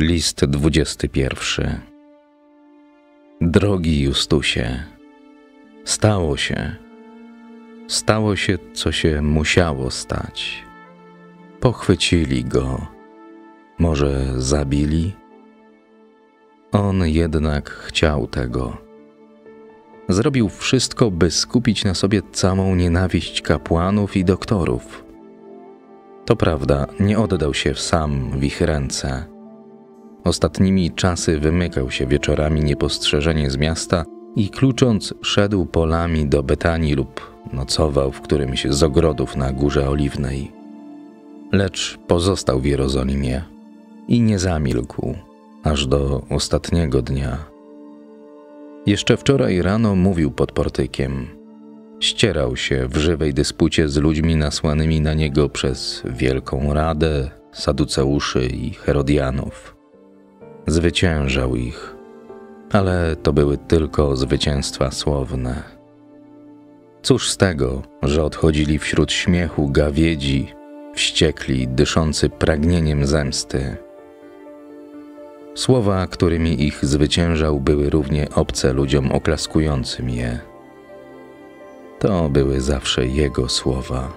List 21. Drogi Justusie, stało się, stało się, co się musiało stać. Pochwycili go, może zabili? On jednak chciał tego. Zrobił wszystko, by skupić na sobie całą nienawiść kapłanów i doktorów. To prawda, nie oddał się sam w ich ręce. Ostatnimi czasy wymykał się wieczorami niepostrzeżenie z miasta i klucząc szedł polami do Betanii lub nocował w którymś z ogrodów na Górze Oliwnej. Lecz pozostał w Jerozolimie i nie zamilkł aż do ostatniego dnia. Jeszcze wczoraj rano mówił pod portykiem. Ścierał się w żywej dyspucie z ludźmi nasłanymi na niego przez Wielką Radę, Saduceuszy i Herodianów. Zwyciężał ich, ale to były tylko zwycięstwa słowne. Cóż z tego, że odchodzili wśród śmiechu gawiedzi, wściekli, dyszący pragnieniem zemsty. Słowa, którymi ich zwyciężał, były równie obce ludziom oklaskującym je. To były zawsze Jego słowa,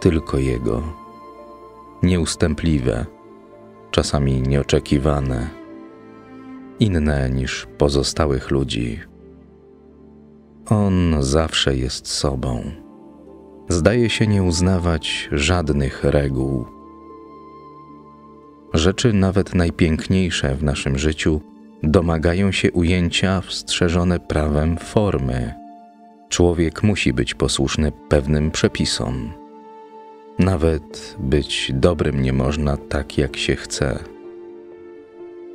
tylko Jego, nieustępliwe, czasami nieoczekiwane, inne niż pozostałych ludzi. On zawsze jest sobą. Zdaje się nie uznawać żadnych reguł. Rzeczy nawet najpiękniejsze w naszym życiu domagają się ujęcia wstrzeżone prawem formy. Człowiek musi być posłuszny pewnym przepisom. Nawet być dobrym nie można tak, jak się chce.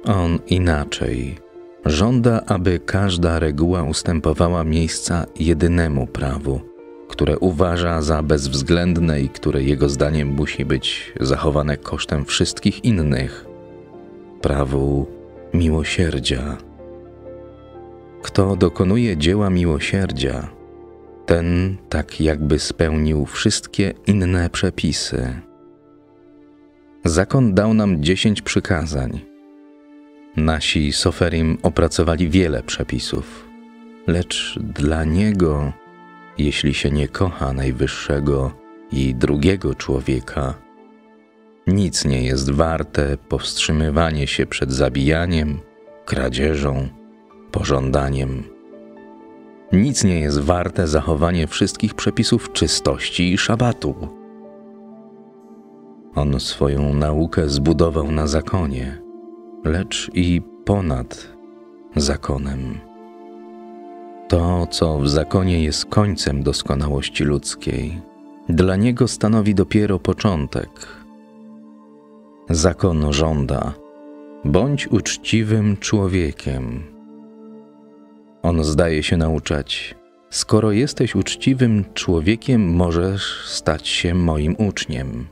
On inaczej. Żąda, aby każda reguła ustępowała miejsca jedynemu prawu, które uważa za bezwzględne i które jego zdaniem musi być zachowane kosztem wszystkich innych prawu miłosierdzia. Kto dokonuje dzieła miłosierdzia, ten tak jakby spełnił wszystkie inne przepisy. Zakon dał nam dziesięć przykazań. Nasi soferim opracowali wiele przepisów, lecz dla niego, jeśli się nie kocha najwyższego i drugiego człowieka, nic nie jest warte powstrzymywanie się przed zabijaniem, kradzieżą, pożądaniem nic nie jest warte zachowanie wszystkich przepisów czystości i szabatu. On swoją naukę zbudował na zakonie, lecz i ponad zakonem. To, co w zakonie jest końcem doskonałości ludzkiej, dla niego stanowi dopiero początek. Zakon żąda: bądź uczciwym człowiekiem on zdaje się nauczać: Skoro jesteś uczciwym człowiekiem, możesz stać się moim uczniem.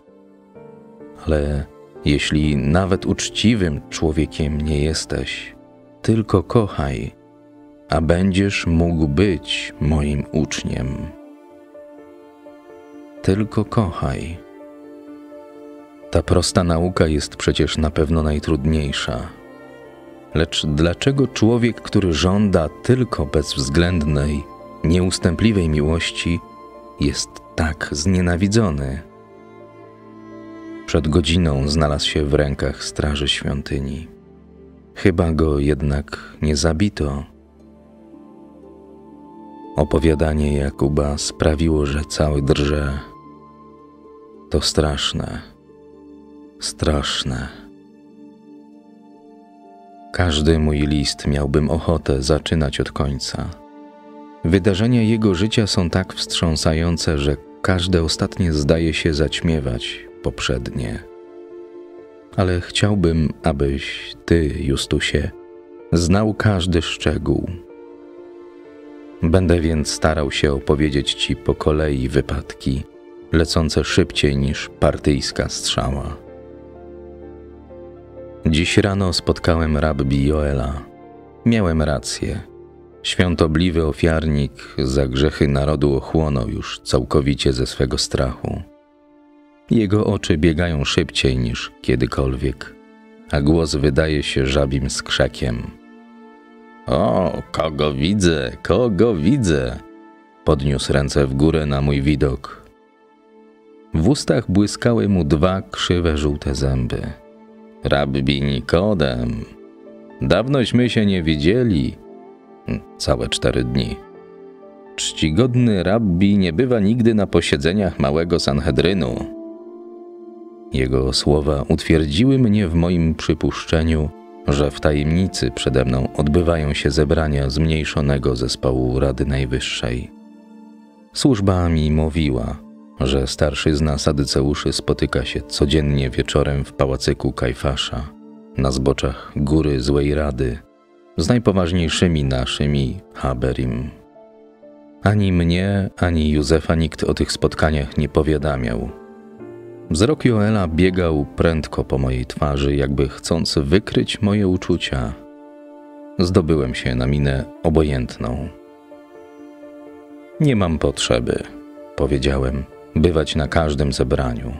Ale jeśli nawet uczciwym człowiekiem nie jesteś, tylko kochaj, a będziesz mógł być moim uczniem. Tylko kochaj. Ta prosta nauka jest przecież na pewno najtrudniejsza Lecz dlaczego człowiek, który żąda tylko bezwzględnej, nieustępliwej miłości, jest tak znienawidzony? Przed godziną znalazł się w rękach straży świątyni. Chyba go jednak nie zabito. Opowiadanie Jakuba sprawiło, że cały drże. To straszne, straszne. Każdy mój list miałbym ochotę zaczynać od końca. Wydarzenia jego życia są tak wstrząsające, że każde ostatnie zdaje się zaćmiewać poprzednie. Ale chciałbym, abyś ty, Justusie, znał każdy szczegół. Będę więc starał się opowiedzieć ci po kolei wypadki, lecące szybciej niż partyjska strzała. Dziś rano spotkałem rabbi Joela. Miałem rację. Świątobliwy ofiarnik za grzechy narodu ochłonął już całkowicie ze swego strachu. Jego oczy biegają szybciej niż kiedykolwiek, a głos wydaje się żabim skrzekiem. O, kogo widzę, kogo widzę! Podniósł ręce w górę na mój widok. W ustach błyskały mu dwa krzywe żółte zęby. Rabbi Nikodem. Dawnośmy się nie widzieli. Całe cztery dni. Czcigodny rabbi nie bywa nigdy na posiedzeniach małego Sanhedrynu. Jego słowa utwierdziły mnie w moim przypuszczeniu, że w tajemnicy przede mną odbywają się zebrania zmniejszonego zespołu Rady Najwyższej. Służba mi mówiła, że starszyzna Sadyceuszy spotyka się codziennie wieczorem w pałacyku Kajfasza, na zboczach Góry Złej Rady, z najpoważniejszymi naszymi Haberim. Ani mnie, ani Józefa nikt o tych spotkaniach nie powiadamiał. Wzrok Joela biegał prędko po mojej twarzy, jakby chcąc wykryć moje uczucia. Zdobyłem się na minę obojętną. Nie mam potrzeby, powiedziałem, bywać na każdym zebraniu.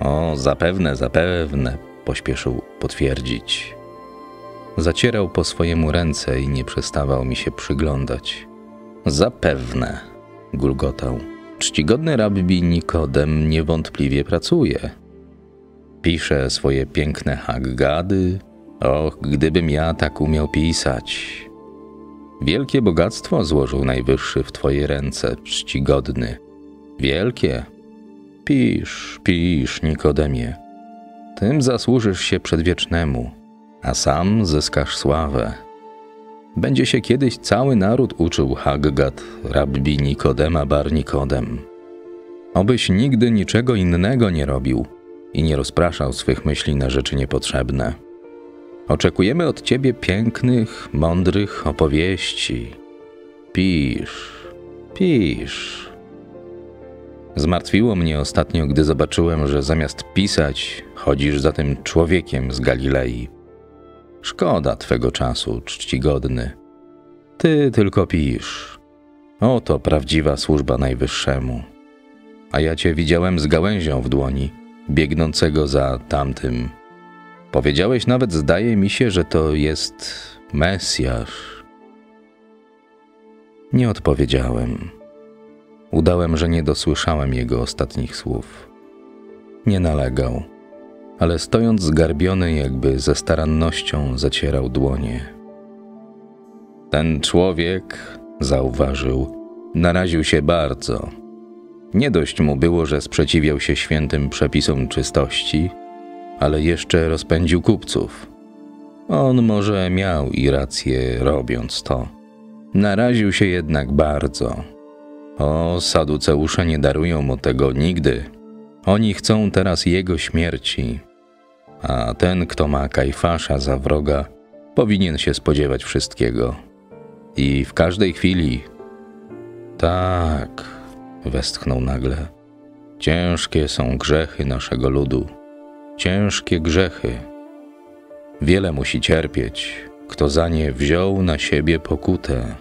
O, zapewne, zapewne, pośpieszył potwierdzić. Zacierał po swojemu ręce i nie przestawał mi się przyglądać. Zapewne, gulgotał. Czcigodny rabbi Nikodem niewątpliwie pracuje. Pisze swoje piękne haggady. Och, gdybym ja tak umiał pisać. Wielkie bogactwo złożył Najwyższy w Twoje ręce, czcigodny. Wielkie. Pisz, pisz, Nikodemie. Tym zasłużysz się przedwiecznemu, a sam zyskasz sławę. Będzie się kiedyś cały naród uczył Haggat, rabbi Nikodema bar Nikodem. Obyś nigdy niczego innego nie robił i nie rozpraszał swych myśli na rzeczy niepotrzebne. Oczekujemy od ciebie pięknych, mądrych opowieści. Pisz, pisz. Zmartwiło mnie ostatnio, gdy zobaczyłem, że zamiast pisać, chodzisz za tym człowiekiem z Galilei. Szkoda twego czasu, czcigodny. Ty tylko pisz. Oto prawdziwa służba Najwyższemu. A ja cię widziałem z gałęzią w dłoni, biegnącego za tamtym. Powiedziałeś nawet, zdaje mi się, że to jest Mesjasz. Nie odpowiedziałem. Udałem, że nie dosłyszałem jego ostatnich słów. Nie nalegał ale stojąc zgarbiony, jakby ze starannością zacierał dłonie. Ten człowiek, zauważył, naraził się bardzo. Nie dość mu było, że sprzeciwiał się świętym przepisom czystości, ale jeszcze rozpędził kupców. On może miał i rację robiąc to. Naraził się jednak bardzo. O, saduceusze nie darują mu tego nigdy. Oni chcą teraz jego śmierci, a ten, kto ma Kajfasza za wroga, powinien się spodziewać wszystkiego. I w każdej chwili. Tak, westchnął nagle. Ciężkie są grzechy naszego ludu. Ciężkie grzechy. Wiele musi cierpieć, kto za nie wziął na siebie pokutę.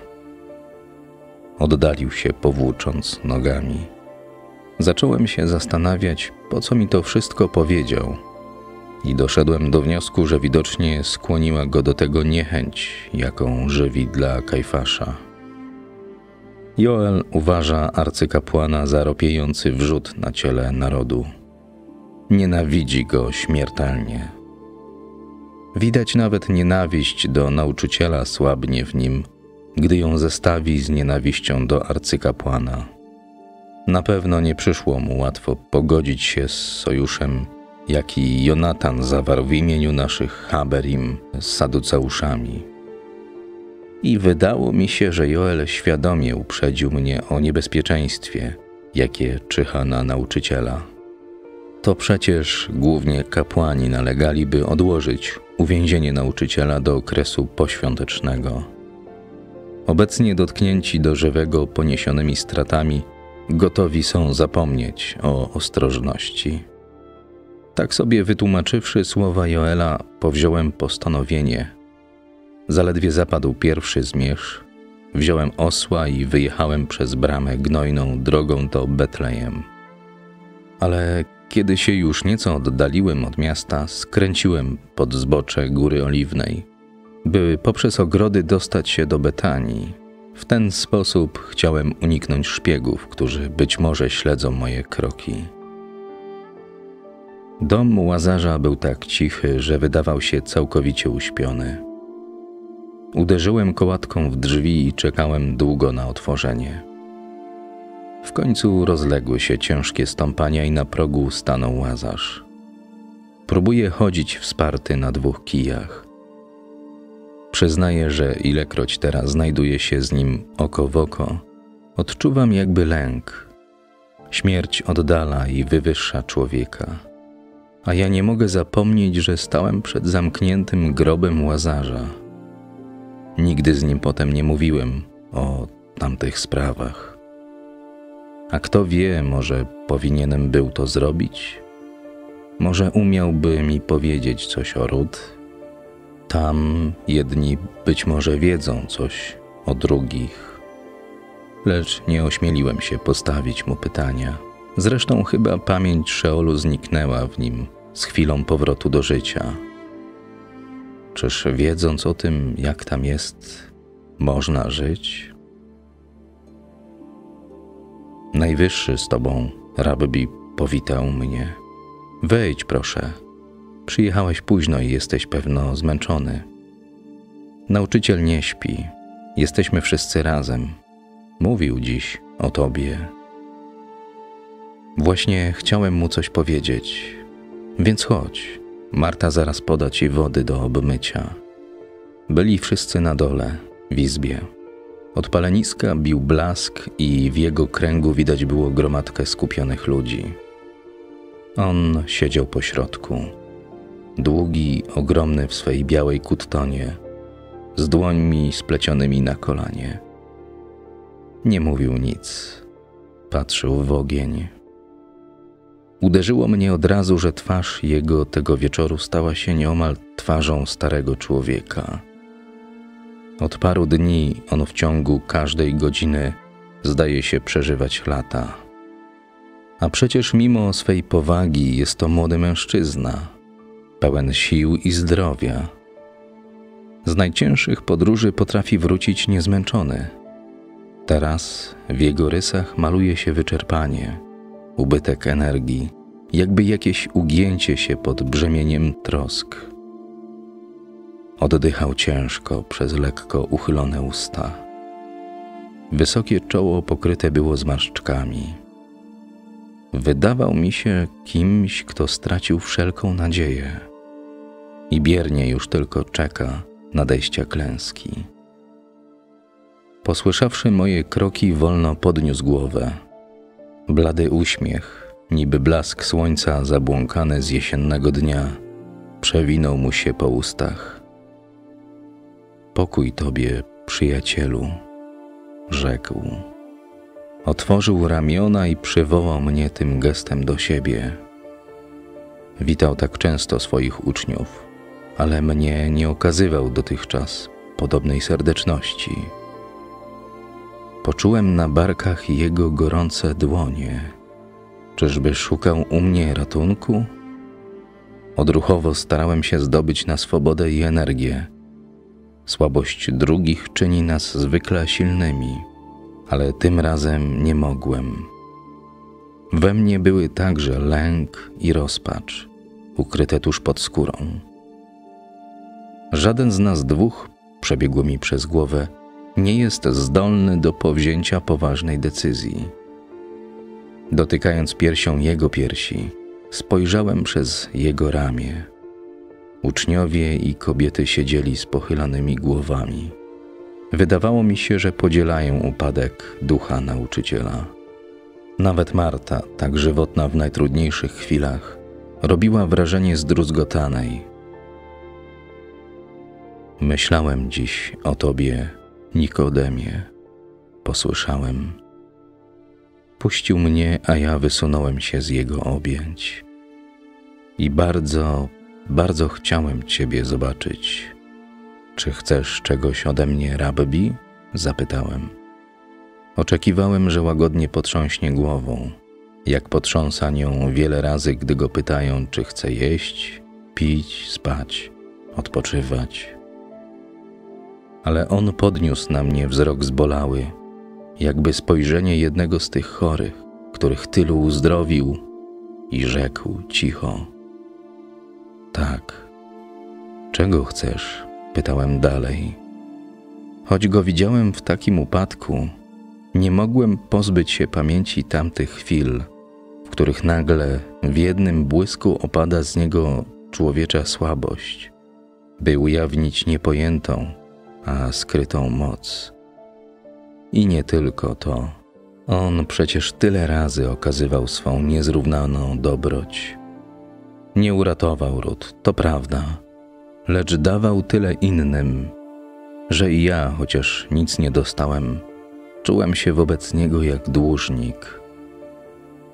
Oddalił się, powłócząc nogami. Zacząłem się zastanawiać, po co mi to wszystko powiedział i doszedłem do wniosku, że widocznie skłoniła go do tego niechęć, jaką żywi dla Kajfasza. Joel uważa arcykapłana za ropiejący wrzód na ciele narodu. Nienawidzi go śmiertelnie. Widać nawet nienawiść do nauczyciela słabnie w nim, gdy ją zestawi z nienawiścią do arcykapłana. Na pewno nie przyszło mu łatwo pogodzić się z sojuszem jaki Jonatan zawarł w imieniu naszych Haberim z Saduceuszami. I wydało mi się, że Joel świadomie uprzedził mnie o niebezpieczeństwie, jakie czyha na nauczyciela. To przecież głównie kapłani nalegali, by odłożyć uwięzienie nauczyciela do okresu poświątecznego. Obecnie dotknięci do żywego poniesionymi stratami, gotowi są zapomnieć o ostrożności. Tak sobie wytłumaczywszy słowa Joela, powziąłem postanowienie. Zaledwie zapadł pierwszy zmierzch, wziąłem osła i wyjechałem przez bramę gnojną drogą do Betlejem. Ale Kiedy się już nieco oddaliłem od miasta, skręciłem pod zbocze Góry Oliwnej, by poprzez ogrody dostać się do Betanii. W ten sposób chciałem uniknąć szpiegów, którzy być może śledzą moje kroki. Dom łazarza był tak cichy, że wydawał się całkowicie uśpiony. Uderzyłem kołatką w drzwi i czekałem długo na otworzenie. W końcu rozległy się ciężkie stąpania i na progu stanął łazarz. Próbuje chodzić wsparty na dwóch kijach. Przyznaję, że ilekroć teraz znajduję się z nim oko w oko, odczuwam jakby lęk. Śmierć oddala i wywyższa człowieka. A ja nie mogę zapomnieć, że stałem przed zamkniętym grobem łazarza. Nigdy z nim potem nie mówiłem o tamtych sprawach. A kto wie, może powinienem był to zrobić? Może umiałby mi powiedzieć coś o ród? Tam jedni być może wiedzą coś o drugich. Lecz nie ośmieliłem się postawić mu pytania. Zresztą chyba pamięć Szeolu zniknęła w nim z chwilą powrotu do życia. Czyż wiedząc o tym, jak tam jest, można żyć? Najwyższy z tobą, rabbi, powitał mnie. Wejdź, proszę. Przyjechałeś późno i jesteś pewno zmęczony. Nauczyciel nie śpi. Jesteśmy wszyscy razem. Mówił dziś o tobie. Właśnie chciałem mu coś powiedzieć, więc chodź. Marta zaraz poda ci wody do obmycia. Byli wszyscy na dole, w izbie. Od paleniska bił blask i w jego kręgu widać było gromadkę skupionych ludzi. On siedział po środku, długi, ogromny w swej białej kuttonie, z dłońmi splecionymi na kolanie. Nie mówił nic, patrzył w ogień. Uderzyło mnie od razu, że twarz jego tego wieczoru stała się nieomal twarzą starego człowieka. Od paru dni on w ciągu każdej godziny zdaje się przeżywać lata. A przecież mimo swej powagi jest to młody mężczyzna, pełen sił i zdrowia. Z najcięższych podróży potrafi wrócić niezmęczony. Teraz w jego rysach maluje się wyczerpanie, ubytek energii, jakby jakieś ugięcie się pod brzemieniem trosk. Oddychał ciężko przez lekko uchylone usta. Wysokie czoło pokryte było zmarszczkami. Wydawał mi się kimś, kto stracił wszelką nadzieję i biernie już tylko czeka nadejścia klęski. Posłyszawszy moje kroki, wolno podniósł głowę. Blady uśmiech, niby blask słońca zabłąkany z jesiennego dnia, przewinął mu się po ustach. Pokój tobie, przyjacielu, rzekł. Otworzył ramiona i przywołał mnie tym gestem do siebie. Witał tak często swoich uczniów, ale mnie nie okazywał dotychczas podobnej serdeczności. Poczułem na barkach jego gorące dłonie. Czyżby szukał u mnie ratunku? Odruchowo starałem się zdobyć na swobodę i energię Słabość drugich czyni nas zwykle silnymi, ale tym razem nie mogłem. We mnie były także lęk i rozpacz, ukryte tuż pod skórą. Żaden z nas dwóch, przebiegło mi przez głowę, nie jest zdolny do powzięcia poważnej decyzji. Dotykając piersią jego piersi, spojrzałem przez jego ramię. Uczniowie i kobiety siedzieli z pochylanymi głowami. Wydawało mi się, że podzielają upadek ducha nauczyciela. Nawet Marta, tak żywotna w najtrudniejszych chwilach, robiła wrażenie zdruzgotanej. Myślałem dziś o tobie, Nikodemie. Posłyszałem. Puścił mnie, a ja wysunąłem się z jego objęć. I bardzo, bardzo chciałem Ciebie zobaczyć. Czy chcesz czegoś ode mnie, rabbi? Zapytałem. Oczekiwałem, że łagodnie potrząśnie głową, jak potrząsa nią wiele razy, gdy go pytają, czy chce jeść, pić, spać, odpoczywać. Ale on podniósł na mnie wzrok zbolały, jakby spojrzenie jednego z tych chorych, których tylu uzdrowił, i rzekł cicho: Tak, czego chcesz? pytałem dalej. Choć go widziałem w takim upadku, nie mogłem pozbyć się pamięci tamtych chwil, w których nagle w jednym błysku opada z niego człowiecza słabość, by ujawnić niepojętą, a skrytą moc. I nie tylko to. On przecież tyle razy okazywał swą niezrównaną dobroć. Nie uratował ród, to prawda, lecz dawał tyle innym, że i ja, chociaż nic nie dostałem, czułem się wobec niego jak dłużnik.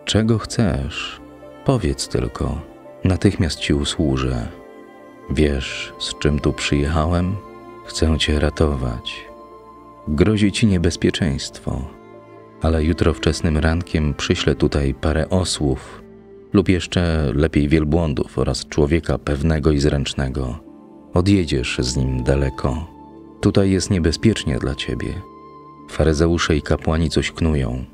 Czego chcesz? Powiedz tylko, natychmiast ci usłużę. Wiesz, z czym tu przyjechałem? Chcę cię ratować. Grozi ci niebezpieczeństwo, ale jutro wczesnym rankiem przyślę tutaj parę osłów lub jeszcze lepiej wielbłądów oraz człowieka pewnego i zręcznego. Odjedziesz z nim daleko. Tutaj jest niebezpiecznie dla ciebie. Faryzeusze i kapłani coś knują.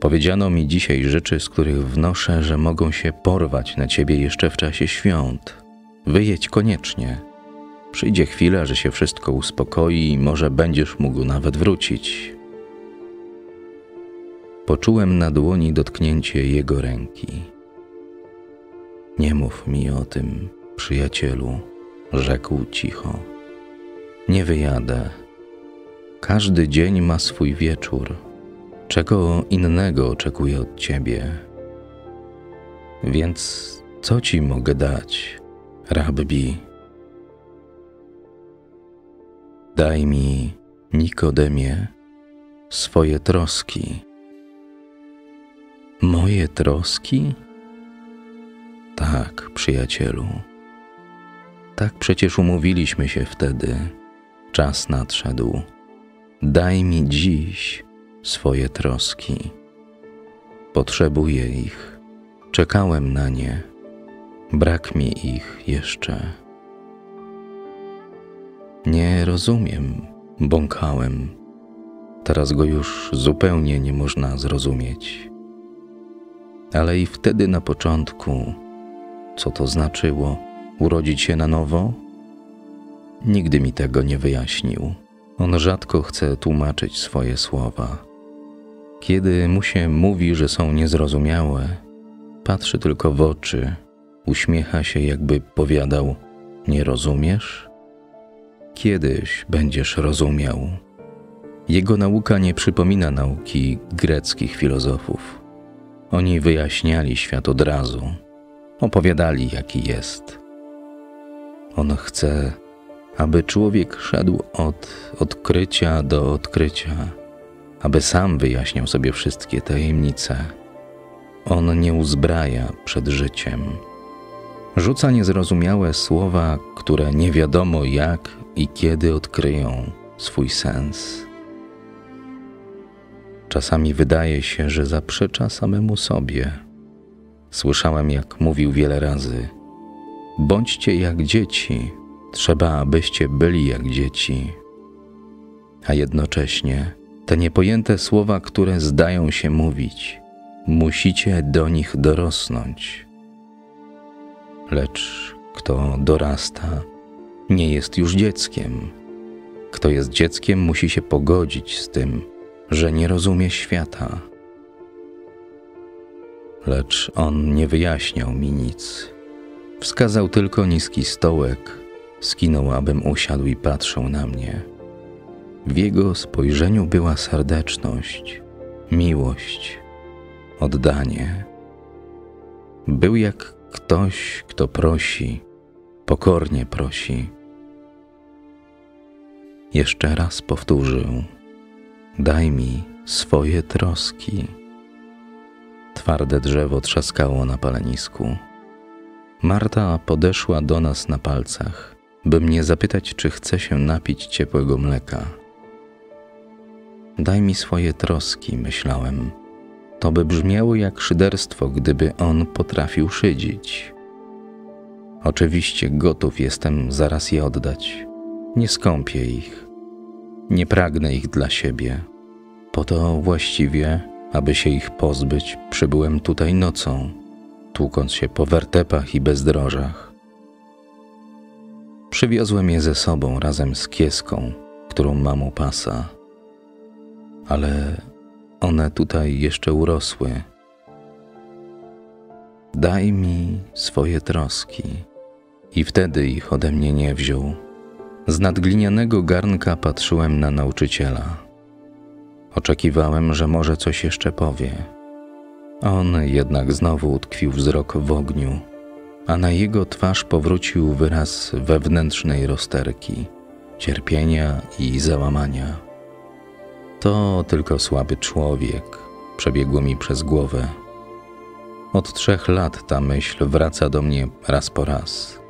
Powiedziano mi dzisiaj rzeczy, z których wnoszę, że mogą się porwać na ciebie jeszcze w czasie świąt. Wyjedź koniecznie. Przyjdzie chwila, że się wszystko uspokoi i może będziesz mógł nawet wrócić. Poczułem na dłoni dotknięcie jego ręki. Nie mów mi o tym, przyjacielu, rzekł cicho. Nie wyjadę. Każdy dzień ma swój wieczór. Czego innego oczekuję od ciebie? Więc co ci mogę dać, rabbi? Daj mi, Nikodemie, swoje troski. Moje troski? Tak, przyjacielu. Tak przecież umówiliśmy się wtedy. Czas nadszedł. Daj mi dziś swoje troski. Potrzebuję ich. Czekałem na nie. Brak mi ich jeszcze. Nie rozumiem, bąkałem. Teraz go już zupełnie nie można zrozumieć. Ale i wtedy na początku, co to znaczyło urodzić się na nowo? Nigdy mi tego nie wyjaśnił. On rzadko chce tłumaczyć swoje słowa. Kiedy mu się mówi, że są niezrozumiałe, patrzy tylko w oczy, uśmiecha się, jakby powiadał: Nie rozumiesz? Kiedyś będziesz rozumiał. Jego nauka nie przypomina nauki greckich filozofów. Oni wyjaśniali świat od razu, opowiadali, jaki jest. On chce, aby człowiek szedł od odkrycia do odkrycia, aby sam wyjaśniał sobie wszystkie tajemnice. On nie uzbraja przed życiem. Rzuca niezrozumiałe słowa, które nie wiadomo jak i kiedy odkryją swój sens. Czasami wydaje się, że zaprzecza samemu sobie. Słyszałem, jak mówił wiele razy: Bądźcie jak dzieci, trzeba, abyście byli jak dzieci. A jednocześnie te niepojęte słowa, które zdają się mówić, musicie do nich dorosnąć. Lecz kto dorasta, nie jest już dzieckiem. Kto jest dzieckiem, musi się pogodzić z tym, że nie rozumie świata. Lecz on nie wyjaśniał mi nic. Wskazał tylko niski stołek, skinął, abym usiadł i patrzył na mnie. W jego spojrzeniu była serdeczność, miłość, oddanie. Był jak ktoś, kto prosi, pokornie prosi. Jeszcze raz powtórzył: Daj mi swoje troski. Twarde drzewo trzaskało na palenisku. Marta podeszła do nas na palcach, by mnie zapytać, czy chce się napić ciepłego mleka. Daj mi swoje troski, myślałem. To by brzmiało jak szyderstwo, gdyby on potrafił szydzić. Oczywiście gotów jestem zaraz je oddać. Nie skąpię ich. Nie pragnę ich dla siebie. Po to właściwie, aby się ich pozbyć, przybyłem tutaj nocą, tłukąc się po wertepach i bezdrożach. Przywiozłem je ze sobą razem z kieską, którą mam u pasa. Ale one tutaj jeszcze urosły. Daj mi swoje troski, i wtedy ich ode mnie nie wziął. Z nadglinianego garnka patrzyłem na nauczyciela. Oczekiwałem, że może coś jeszcze powie. On jednak znowu utkwił wzrok w ogniu, a na jego twarz powrócił wyraz wewnętrznej rozterki, cierpienia i załamania. To tylko słaby człowiek, przebiegło mi przez głowę. Od trzech lat ta myśl wraca do mnie raz po raz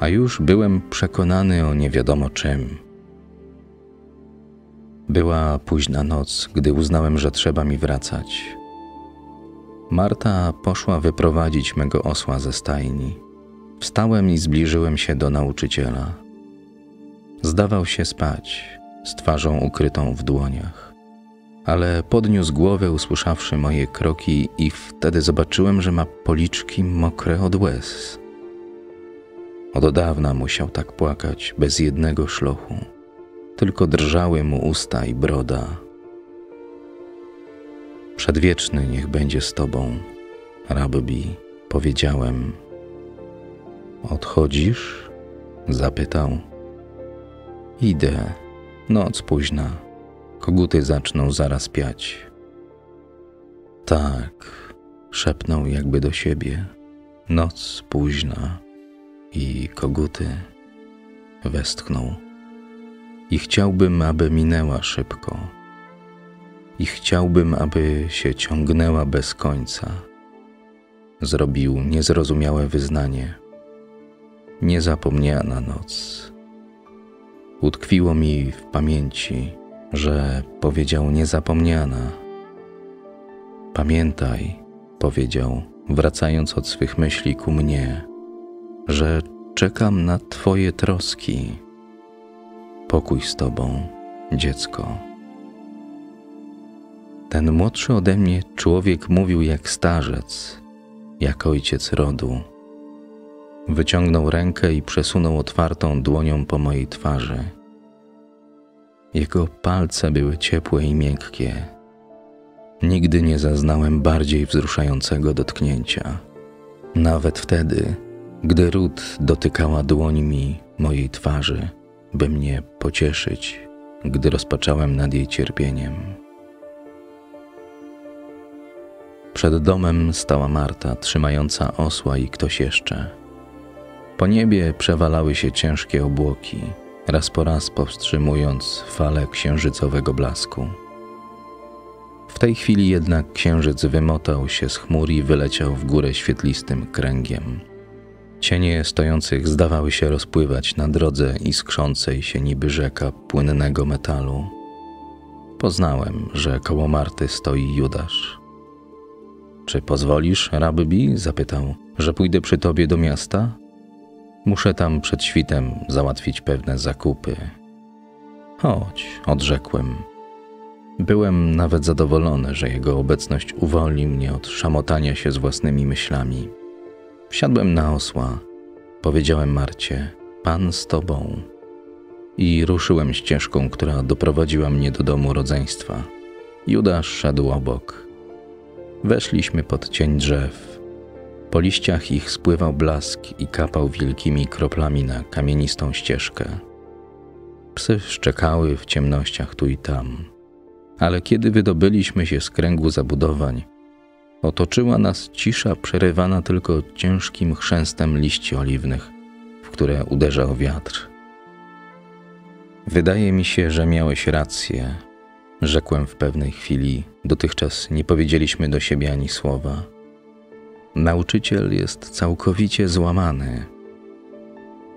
a już byłem przekonany o nie wiadomo czym. Była późna noc, gdy uznałem, że trzeba mi wracać. Marta poszła wyprowadzić mego osła ze stajni. Wstałem i zbliżyłem się do nauczyciela. Zdawał się spać, z twarzą ukrytą w dłoniach. Ale podniósł głowę, usłyszawszy moje kroki, i wtedy zobaczyłem, że ma policzki mokre od łez. Od dawna musiał tak płakać, bez jednego szlochu. Tylko drżały mu usta i broda. Przedwieczny niech będzie z tobą, rabbi, powiedziałem. Odchodzisz? Zapytał. Idę. Noc późna. Koguty zaczną zaraz piać. Tak, szepnął jakby do siebie. Noc późna i koguty westchnął. I chciałbym, aby minęła szybko. I chciałbym, aby się ciągnęła bez końca. Zrobił niezrozumiałe wyznanie. Niezapomniana noc. Utkwiło mi w pamięci, że powiedział niezapomniana. Pamiętaj, powiedział, wracając od swych myśli ku mnie że czekam na Twoje troski. Pokój z Tobą, dziecko. Ten młodszy ode mnie człowiek mówił jak starzec, jak ojciec rodu. Wyciągnął rękę i przesunął otwartą dłonią po mojej twarzy. Jego palce były ciepłe i miękkie. Nigdy nie zaznałem bardziej wzruszającego dotknięcia. Nawet wtedy, gdy Ród dotykała dłońmi mojej twarzy, by mnie pocieszyć, gdy rozpaczałem nad jej cierpieniem. Przed domem stała Marta, trzymająca osła i ktoś jeszcze. Po niebie przewalały się ciężkie obłoki, raz po raz powstrzymując falę księżycowego blasku. W tej chwili jednak księżyc wymotał się z chmur i wyleciał w górę świetlistym kręgiem. Cienie stojących zdawały się rozpływać na drodze iskrzącej się niby rzeka płynnego metalu. Poznałem, że koło Marty stoi Judasz. Czy pozwolisz, rabbi? zapytał, że pójdę przy tobie do miasta? Muszę tam przed świtem załatwić pewne zakupy. Chodź, odrzekłem. Byłem nawet zadowolony, że jego obecność uwolni mnie od szamotania się z własnymi myślami. Wsiadłem na osła. Powiedziałem Marcie: Pan z tobą. I ruszyłem ścieżką, która doprowadziła mnie do domu rodzeństwa. Judasz szedł obok. Weszliśmy pod cień drzew. Po liściach ich spływał blask i kapał wielkimi kroplami na kamienistą ścieżkę. Psy szczekały w ciemnościach tu i tam. Ale kiedy wydobyliśmy się z kręgu zabudowań, Otoczyła nas cisza przerywana tylko ciężkim chrzęstem liści oliwnych, w które uderzał wiatr. Wydaje mi się, że miałeś rację, rzekłem w pewnej chwili. Dotychczas nie powiedzieliśmy do siebie ani słowa. Nauczyciel jest całkowicie złamany.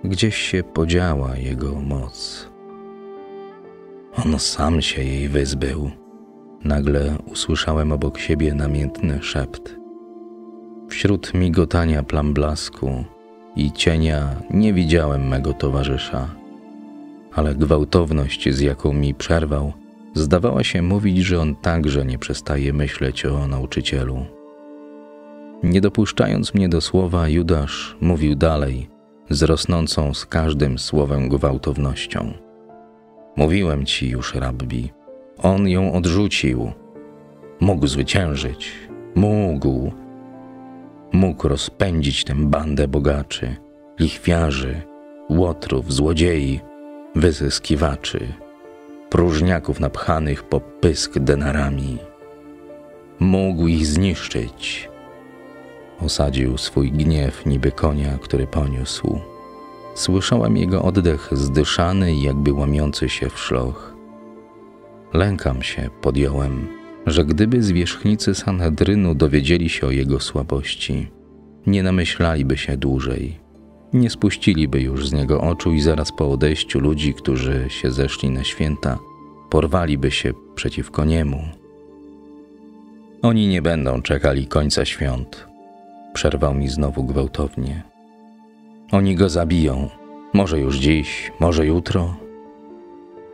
Gdzieś się podziała jego moc. On sam się jej wyzbył Nagle usłyszałem obok siebie namiętny szept. Wśród migotania plam blasku i cienia nie widziałem mego towarzysza, ale gwałtowność, z jaką mi przerwał, zdawała się mówić, że on także nie przestaje myśleć o nauczycielu. Nie dopuszczając mnie do słowa, Judasz mówił dalej, z rosnącą z każdym słowem gwałtownością. Mówiłem ci już, rabbi, on ją odrzucił. Mógł zwyciężyć, mógł. Mógł rozpędzić tę bandę bogaczy, lichwiarzy, łotrów, złodziei, wyzyskiwaczy, próżniaków napchanych po pysk denarami. Mógł ich zniszczyć. Osadził swój gniew niby konia, który poniósł. Słyszałem jego oddech zdyszany jakby łamiący się w szloch. Lękam się, podjąłem, że gdyby zwierzchnicy Sanhedrynu dowiedzieli się o jego słabości, nie namyślaliby się dłużej. Nie spuściliby już z niego oczu i zaraz po odejściu ludzi, którzy się zeszli na święta, porwaliby się przeciwko niemu. Oni nie będą czekali końca świąt, przerwał mi znowu gwałtownie. Oni go zabiją, może już dziś, może jutro.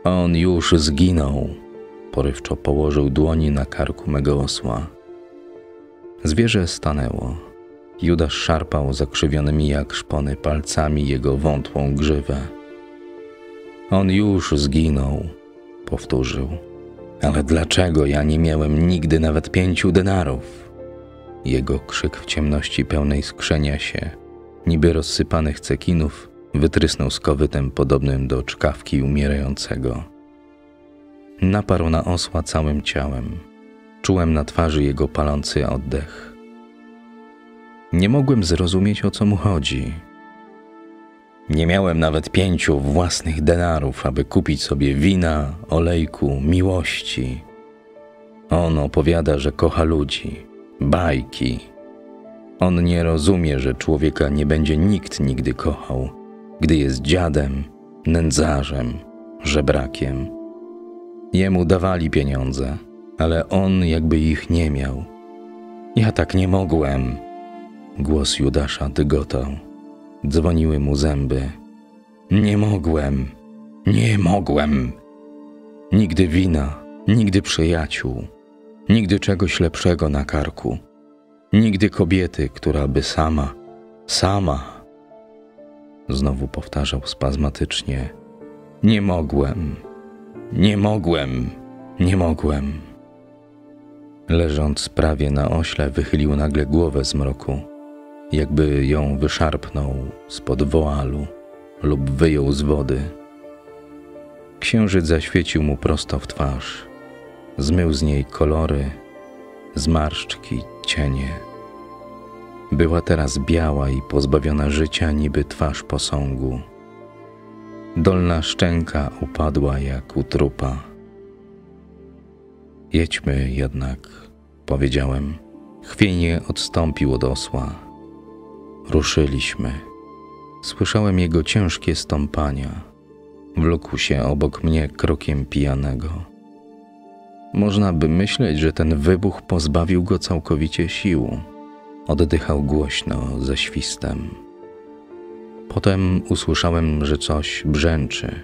On już zginął, porywczo położył dłoni na karku mego osła. Zwierzę stanęło. Judasz szarpał zakrzywionymi jak szpony palcami jego wątłą grzywę. On już zginął, powtórzył. Ale dlaczego ja nie miałem nigdy nawet pięciu denarów? Jego krzyk w ciemności pełnej skrzenia się, niby rozsypanych cekinów, wytrysnął skowytem podobnym do czkawki umierającego. Naparł na osła całym ciałem. Czułem na twarzy jego palący oddech. Nie mogłem zrozumieć, o co mu chodzi. Nie miałem nawet pięciu własnych denarów, aby kupić sobie wina, olejku, miłości. On opowiada, że kocha ludzi, bajki. On nie rozumie, że człowieka nie będzie nikt nigdy kochał, gdy jest dziadem, nędzarzem, żebrakiem. Jemu dawali pieniądze, ale on jakby ich nie miał. Ja tak nie mogłem. Głos Judasza dygotał. Dzwoniły mu zęby. Nie mogłem, nie mogłem. Nigdy wina, nigdy przyjaciół, nigdy czegoś lepszego na karku, nigdy kobiety, która by sama, sama. Znowu powtarzał spazmatycznie. Nie mogłem, nie mogłem, nie mogłem. Leżąc prawie na ośle, wychylił nagle głowę z mroku jakby ją wyszarpnął spod woalu lub wyjął z wody. Księżyc zaświecił mu prosto w twarz, zmył z niej kolory, zmarszczki, cienie. Była teraz biała i pozbawiona życia, niby twarz posągu. Dolna szczęka upadła jak u trupa. Jedźmy jednak, powiedziałem. Chwiejnie odstąpił od osła Ruszyliśmy. Słyszałem jego ciężkie stąpania. Wlókł się obok mnie krokiem pijanego. Można by myśleć, że ten wybuch pozbawił go całkowicie sił. Oddychał głośno, ze świstem. Potem usłyszałem, że coś brzęczy.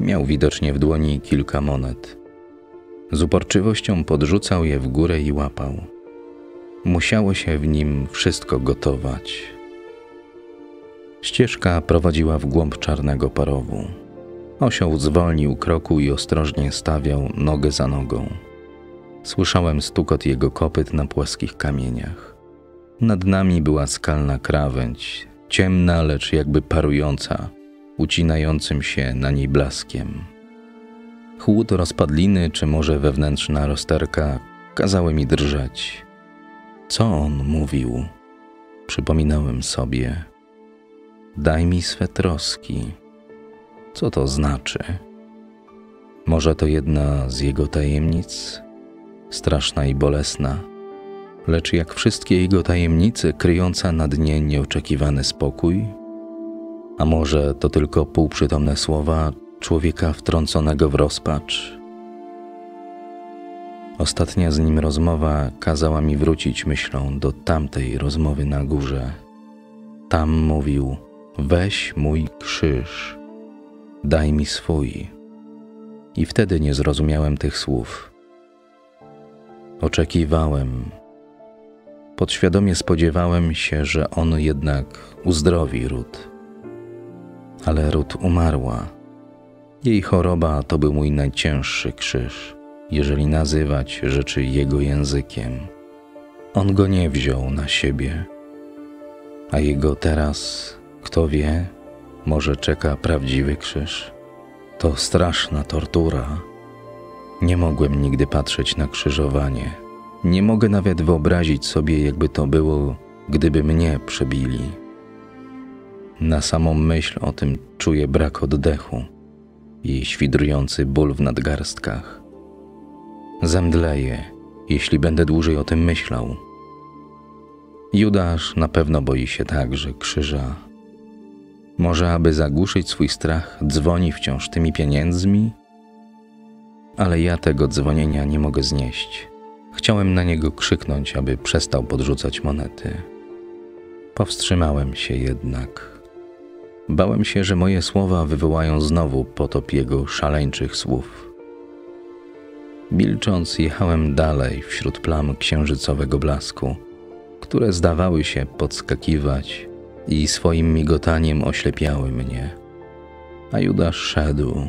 Miał widocznie w dłoni kilka monet. Z uporczywością podrzucał je w górę i łapał. Musiało się w nim wszystko gotować. Ścieżka prowadziła w głąb czarnego parowu. Osioł zwolnił kroku i ostrożnie stawiał nogę za nogą. Słyszałem stukot jego kopyt na płaskich kamieniach. Nad nami była skalna krawędź, ciemna, lecz jakby parująca, ucinającym się na niej blaskiem. Chłód rozpadliny, czy może wewnętrzna rozterka, kazały mi drżeć. Co on mówił? Przypominałem sobie Daj mi swe troski. Co to znaczy? Może to jedna z jego tajemnic, straszna i bolesna, lecz jak wszystkie jego tajemnice kryjąca na dnie nieoczekiwany spokój? A może to tylko półprzytomne słowa człowieka wtrąconego w rozpacz? Ostatnia z nim rozmowa kazała mi wrócić myślą do tamtej rozmowy na górze. Tam mówił: Weź mój krzyż, daj mi swój. I wtedy nie zrozumiałem tych słów. Oczekiwałem, podświadomie spodziewałem się, że on jednak uzdrowi Rut. Ale Rut umarła. Jej choroba to był mój najcięższy krzyż jeżeli nazywać rzeczy jego językiem. On go nie wziął na siebie, a jego teraz, kto wie, może czeka prawdziwy krzyż. To straszna tortura. Nie mogłem nigdy patrzeć na krzyżowanie. Nie mogę nawet wyobrazić sobie, jakby to było, gdyby mnie przebili. Na samą myśl o tym czuję brak oddechu i świdrujący ból w nadgarstkach. Zemdleję, jeśli będę dłużej o tym myślał. Judasz na pewno boi się także krzyża. Może, aby zagłuszyć swój strach, dzwoni wciąż tymi pieniędzmi? Ale ja tego dzwonienia nie mogę znieść. Chciałem na niego krzyknąć, aby przestał podrzucać monety. Powstrzymałem się jednak. Bałem się, że moje słowa wywołają znowu potop jego szaleńczych słów. Milcząc, jechałem dalej wśród plam księżycowego blasku, które zdawały się podskakiwać i swoim migotaniem oślepiały mnie. A Judasz szedł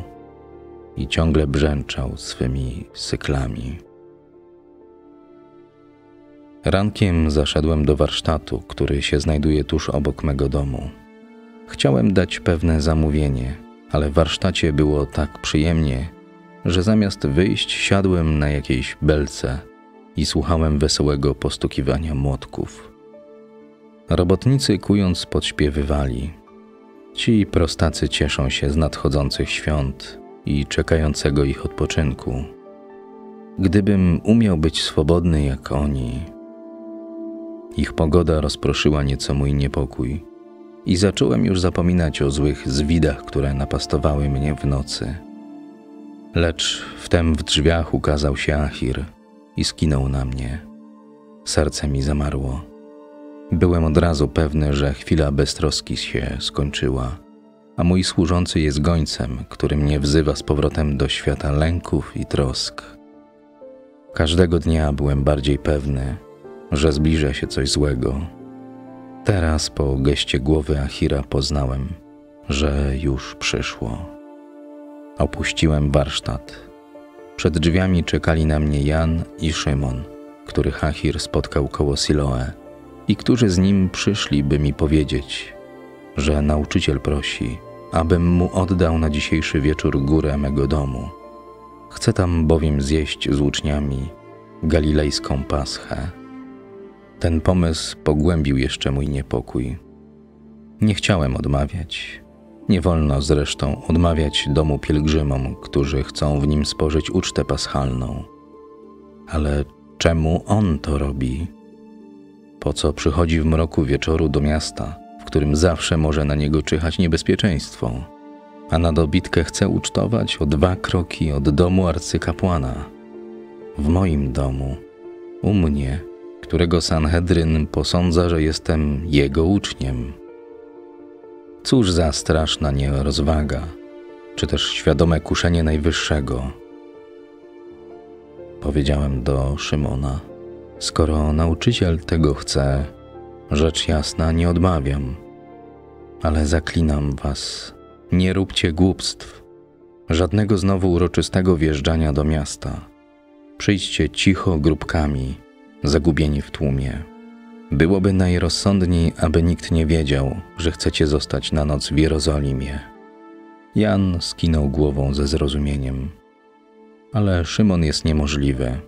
i ciągle brzęczał swymi syklami. Rankiem zaszedłem do warsztatu, który się znajduje tuż obok mego domu. Chciałem dać pewne zamówienie, ale w warsztacie było tak przyjemnie, że zamiast wyjść siadłem na jakiejś belce i słuchałem wesołego postukiwania młotków. Robotnicy kując podśpiewywali. Ci prostacy cieszą się z nadchodzących świąt i czekającego ich odpoczynku. Gdybym umiał być swobodny jak oni, ich pogoda rozproszyła nieco mój niepokój i zacząłem już zapominać o złych zwidach, które napastowały mnie w nocy. Lecz wtem w drzwiach ukazał się Achir i skinął na mnie. Serce mi zamarło. Byłem od razu pewny, że chwila beztroski się skończyła, a mój służący jest gońcem, który mnie wzywa z powrotem do świata lęków i trosk. Każdego dnia byłem bardziej pewny, że zbliża się coś złego. Teraz po geście głowy Achira poznałem, że już przyszło. Opuściłem warsztat. Przed drzwiami czekali na mnie Jan i Szymon, który Hachir spotkał koło Siloe i którzy z nim przyszli, by mi powiedzieć, że nauczyciel prosi, abym mu oddał na dzisiejszy wieczór górę mego domu. Chcę tam bowiem zjeść z uczniami galilejską paschę. Ten pomysł pogłębił jeszcze mój niepokój. Nie chciałem odmawiać, nie wolno zresztą odmawiać domu pielgrzymom, którzy chcą w nim spożyć ucztę paschalną. Ale czemu on to robi? Po co przychodzi w mroku wieczoru do miasta, w którym zawsze może na niego czyhać niebezpieczeństwo, a na dobitkę chce ucztować o dwa kroki od domu arcykapłana? W moim domu, u mnie, którego Sanhedryn posądza, że jestem jego uczniem. Cóż za straszna nierozwaga, czy też świadome kuszenie Najwyższego. Powiedziałem do Szymona: Skoro nauczyciel tego chce, rzecz jasna nie odmawiam, ale zaklinam was, nie róbcie głupstw, żadnego znowu uroczystego wjeżdżania do miasta. Przyjdźcie cicho grupkami, zagubieni w tłumie. Byłoby najrozsądniej, aby nikt nie wiedział, że chcecie zostać na noc w Jerozolimie. Jan skinął głową ze zrozumieniem. Ale Szymon jest niemożliwy.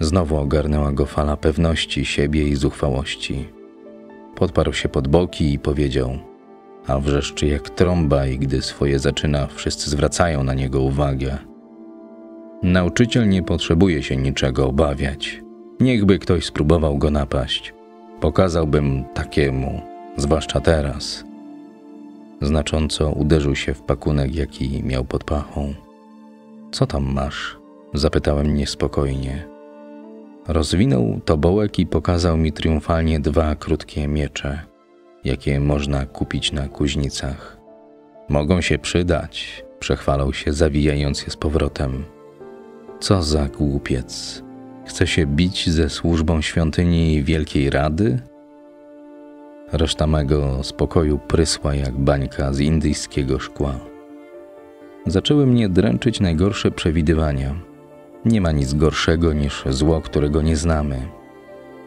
Znowu ogarnęła go fala pewności siebie i zuchwałości. Podparł się pod boki i powiedział: A wrzeszczy jak trąba, i gdy swoje zaczyna, wszyscy zwracają na niego uwagę. Nauczyciel nie potrzebuje się niczego obawiać. Niechby ktoś spróbował go napaść. Pokazałbym takiemu, zwłaszcza teraz. Znacząco uderzył się w pakunek, jaki miał pod pachą. Co tam masz? Zapytałem niespokojnie. Rozwinął tobołek i pokazał mi triumfalnie dwa krótkie miecze, jakie można kupić na kuźnicach. Mogą się przydać, przechwalał się, zawijając je z powrotem. Co za głupiec! Chce się bić ze służbą świątyni Wielkiej Rady? Reszta mego spokoju prysła jak bańka z indyjskiego szkła. Zaczęły mnie dręczyć najgorsze przewidywania. Nie ma nic gorszego niż zło, którego nie znamy,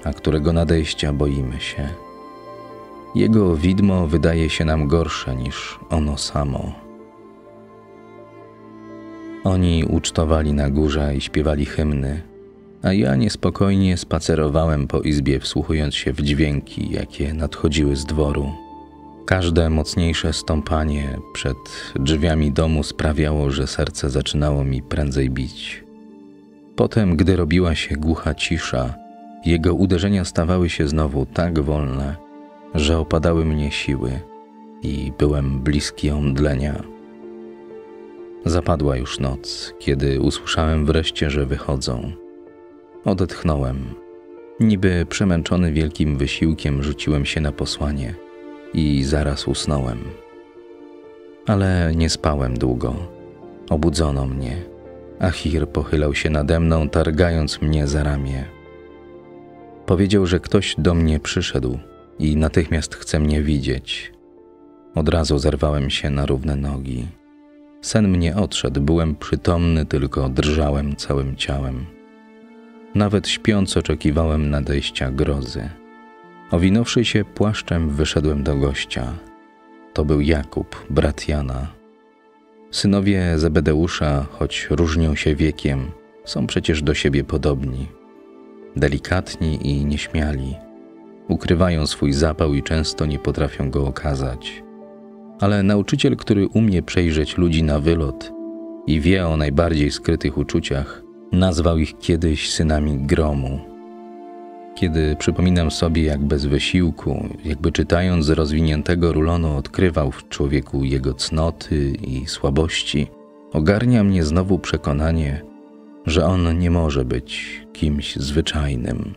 a którego nadejścia boimy się. Jego widmo wydaje się nam gorsze niż ono samo. Oni ucztowali na górze i śpiewali hymny, a ja niespokojnie spacerowałem po izbie, wsłuchując się w dźwięki, jakie nadchodziły z dworu. Każde mocniejsze stąpanie przed drzwiami domu sprawiało, że serce zaczynało mi prędzej bić. Potem, gdy robiła się głucha cisza, jego uderzenia stawały się znowu tak wolne, że opadały mnie siły i byłem bliski omdlenia. Zapadła już noc, kiedy usłyszałem wreszcie, że wychodzą. Odetchnąłem. Niby przemęczony wielkim wysiłkiem rzuciłem się na posłanie i zaraz usnąłem. Ale nie spałem długo. Obudzono mnie. Achir pochylał się nade mną, targając mnie za ramię. Powiedział, że ktoś do mnie przyszedł i natychmiast chce mnie widzieć. Od razu zerwałem się na równe nogi. Sen mnie odszedł, byłem przytomny, tylko drżałem całym ciałem. Nawet śpiąc oczekiwałem nadejścia grozy. Owinąwszy się płaszczem, wyszedłem do gościa. To był Jakub, brat Jana. Synowie Zebedeusza, choć różnią się wiekiem, są przecież do siebie podobni. Delikatni i nieśmiali. Ukrywają swój zapał i często nie potrafią go okazać. Ale nauczyciel, który umie przejrzeć ludzi na wylot i wie o najbardziej skrytych uczuciach, nazwał ich kiedyś synami gromu. Kiedy przypominam sobie, jak bez wysiłku, jakby czytając z rozwiniętego rulonu, odkrywał w człowieku jego cnoty i słabości, ogarnia mnie znowu przekonanie, że on nie może być kimś zwyczajnym.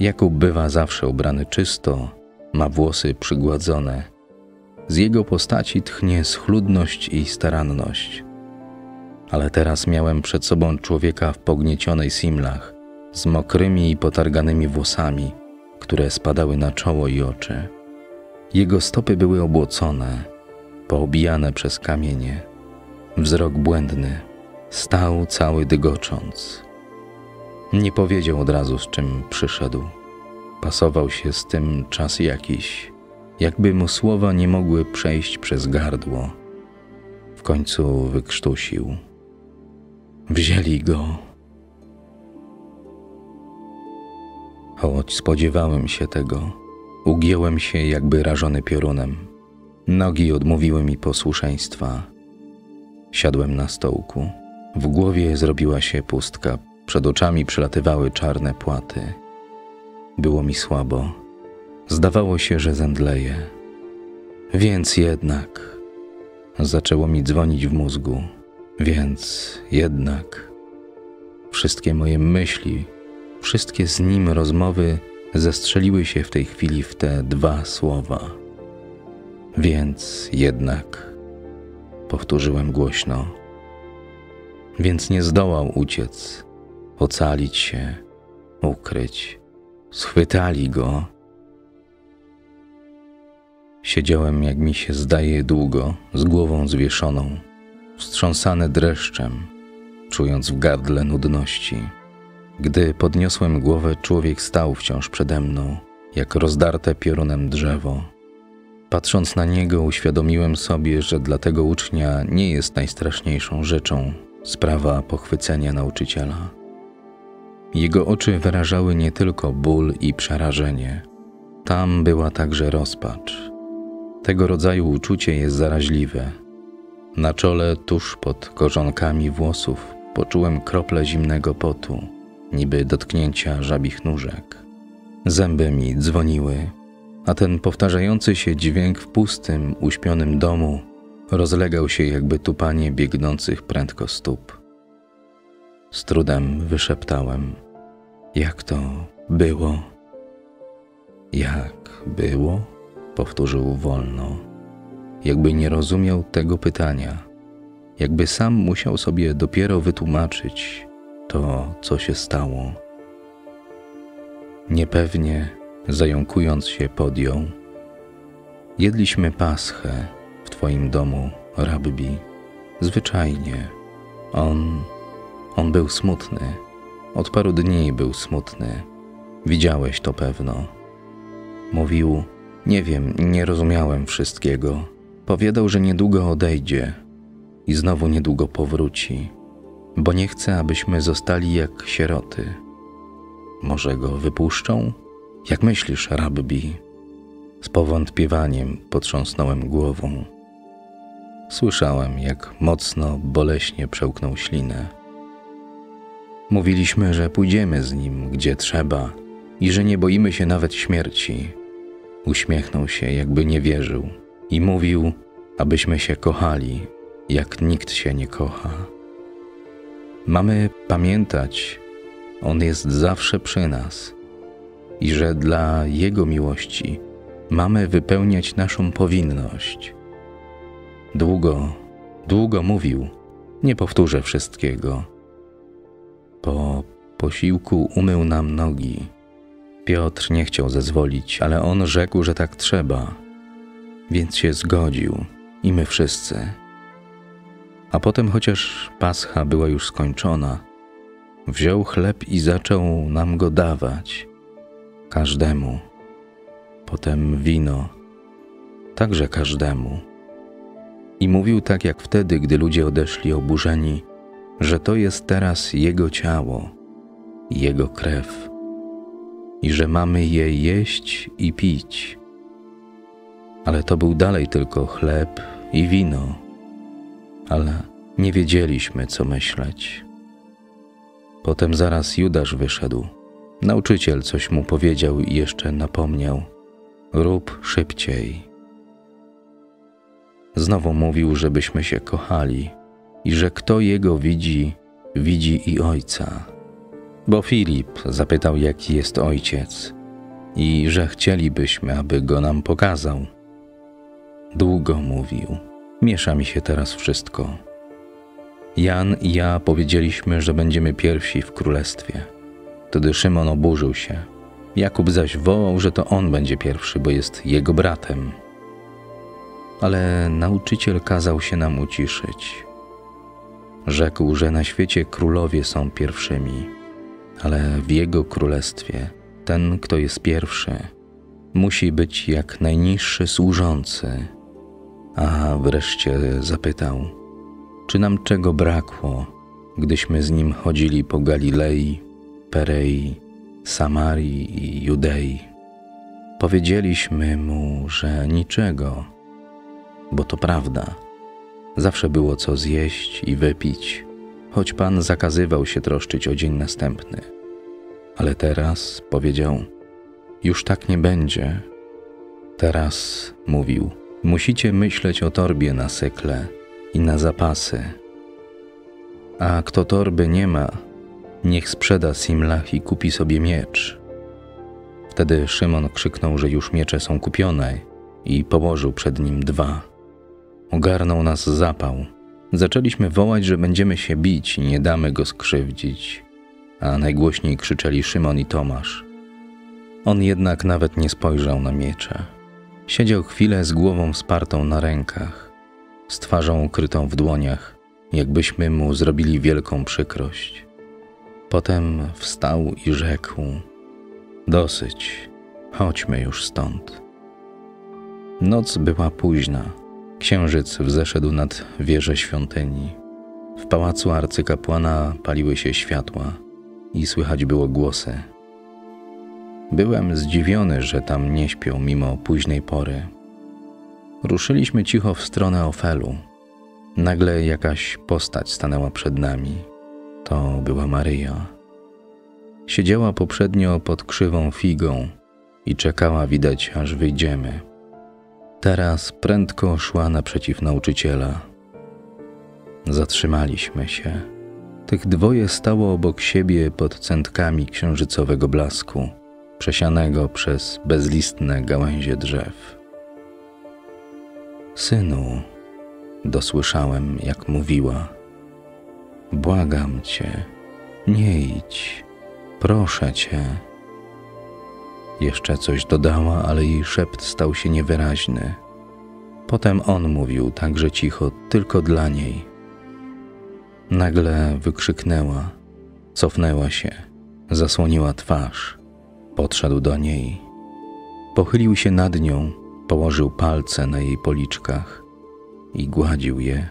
Jakub bywa zawsze ubrany czysto, ma włosy przygładzone. Z jego postaci tchnie schludność i staranność. Ale teraz miałem przed sobą człowieka w pogniecionej simlach, z mokrymi i potarganymi włosami, które spadały na czoło i oczy. Jego stopy były obłocone, poobijane przez kamienie. Wzrok błędny, stał cały dygocząc. Nie powiedział od razu, z czym przyszedł. Pasował się z tym czas jakiś, jakby mu słowa nie mogły przejść przez gardło. W końcu wykrztusił. Wzięli go. Choć spodziewałem się tego, ugięłem się jakby rażony piorunem. Nogi odmówiły mi posłuszeństwa. Siadłem na stołku. W głowie zrobiła się pustka, przed oczami przelatywały czarne płaty. Było mi słabo. Zdawało się, że zemdleję. Więc jednak zaczęło mi dzwonić w mózgu. Więc jednak wszystkie moje myśli, wszystkie z nim rozmowy zestrzeliły się w tej chwili w te dwa słowa. Więc jednak powtórzyłem głośno. Więc nie zdołał uciec, ocalić się, ukryć. Schwytali go. Siedziałem, jak mi się zdaje, długo, z głową zwieszoną, wstrząsany dreszczem, czując w gardle nudności. Gdy podniosłem głowę, człowiek stał wciąż przede mną, jak rozdarte piorunem drzewo. Patrząc na niego, uświadomiłem sobie, że dla tego ucznia nie jest najstraszniejszą rzeczą sprawa pochwycenia nauczyciela. Jego oczy wyrażały nie tylko ból i przerażenie, tam była także rozpacz. Tego rodzaju uczucie jest zaraźliwe. Na czole, tuż pod korzonkami włosów, poczułem krople zimnego potu, niby dotknięcia żabich nóżek. Zęby mi dzwoniły, a ten powtarzający się dźwięk w pustym, uśpionym domu rozlegał się jakby tupanie biegnących prędko stóp. Z trudem wyszeptałem. Jak to było? Jak było? Powtórzył wolno, jakby nie rozumiał tego pytania, jakby sam musiał sobie dopiero wytłumaczyć to, co się stało. Niepewnie, zająkując się, podjął. Jedliśmy paschę w Twoim domu, rabbi, zwyczajnie. On, on był smutny. Od paru dni był smutny. Widziałeś to pewno. Mówił, nie wiem, nie rozumiałem wszystkiego. Powiedział, że niedługo odejdzie i znowu niedługo powróci, bo nie chce, abyśmy zostali jak sieroty. Może go wypuszczą? Jak myślisz, rabbi? Z powątpiewaniem potrząsnąłem głową. Słyszałem, jak mocno, boleśnie przełknął ślinę. Mówiliśmy, że pójdziemy z nim gdzie trzeba i że nie boimy się nawet śmierci. Uśmiechnął się, jakby nie wierzył, i mówił, abyśmy się kochali, jak nikt się nie kocha. Mamy pamiętać, On jest zawsze przy nas i że dla Jego miłości mamy wypełniać naszą powinność. Długo, długo mówił, nie powtórzę wszystkiego. Po posiłku umył nam nogi. Piotr nie chciał zezwolić, ale on rzekł, że tak trzeba, więc się zgodził i my wszyscy. A potem, chociaż pascha była już skończona, wziął chleb i zaczął nam go dawać, każdemu. Potem wino, także każdemu. I mówił tak jak wtedy, gdy ludzie odeszli oburzeni, że to jest teraz Jego ciało, Jego krew i że mamy je jeść i pić. Ale to był dalej tylko chleb i wino, ale nie wiedzieliśmy, co myśleć. Potem zaraz Judasz wyszedł. Nauczyciel coś mu powiedział i jeszcze napomniał: Rób szybciej. Znowu mówił, żebyśmy się kochali i że kto jego widzi, widzi i ojca. Bo Filip zapytał, jaki jest ojciec i że chcielibyśmy, aby go nam pokazał. Długo mówił, miesza mi się teraz wszystko. Jan i ja powiedzieliśmy, że będziemy pierwsi w królestwie. Wtedy Szymon oburzył się. Jakub zaś wołał, że to on będzie pierwszy, bo jest jego bratem. Ale nauczyciel kazał się nam uciszyć. Rzekł, że na świecie królowie są pierwszymi, ale w jego królestwie ten, kto jest pierwszy, musi być jak najniższy służący. A wreszcie zapytał, czy nam czego brakło, gdyśmy z nim chodzili po Galilei, Perei, Samarii i Judei. Powiedzieliśmy mu, że niczego, bo to prawda. Zawsze było co zjeść i wypić, choć Pan zakazywał się troszczyć o dzień następny. Ale teraz powiedział: Już tak nie będzie. Teraz mówił: Musicie myśleć o torbie na sykle i na zapasy. A kto torby nie ma, niech sprzeda Simlach i kupi sobie miecz. Wtedy Szymon krzyknął, że już miecze są kupione i położył przed nim dwa. Ogarnął nas zapał. Zaczęliśmy wołać, że będziemy się bić i nie damy go skrzywdzić, a najgłośniej krzyczeli Szymon i Tomasz. On jednak nawet nie spojrzał na miecze. Siedział chwilę z głową spartą na rękach, z twarzą ukrytą w dłoniach, jakbyśmy mu zrobili wielką przykrość. Potem wstał i rzekł: Dosyć, chodźmy już stąd. Noc była późna. Księżyc wzeszedł nad wieżę świątyni. W pałacu arcykapłana paliły się światła i słychać było głosy. Byłem zdziwiony, że tam nie śpią mimo późnej pory. Ruszyliśmy cicho w stronę Ofelu. Nagle jakaś postać stanęła przed nami. To była Maryja. Siedziała poprzednio pod krzywą figą i czekała, widać, aż wyjdziemy. Teraz prędko szła naprzeciw nauczyciela. Zatrzymaliśmy się. Tych dwoje stało obok siebie pod centkami księżycowego blasku, przesianego przez bezlistne gałęzie drzew. Synu, dosłyszałem, jak mówiła, błagam cię, nie idź, proszę cię. Jeszcze coś dodała, ale jej szept stał się niewyraźny. Potem on mówił także cicho, tylko dla niej. Nagle wykrzyknęła, cofnęła się, zasłoniła twarz, podszedł do niej. Pochylił się nad nią, położył palce na jej policzkach i gładził je,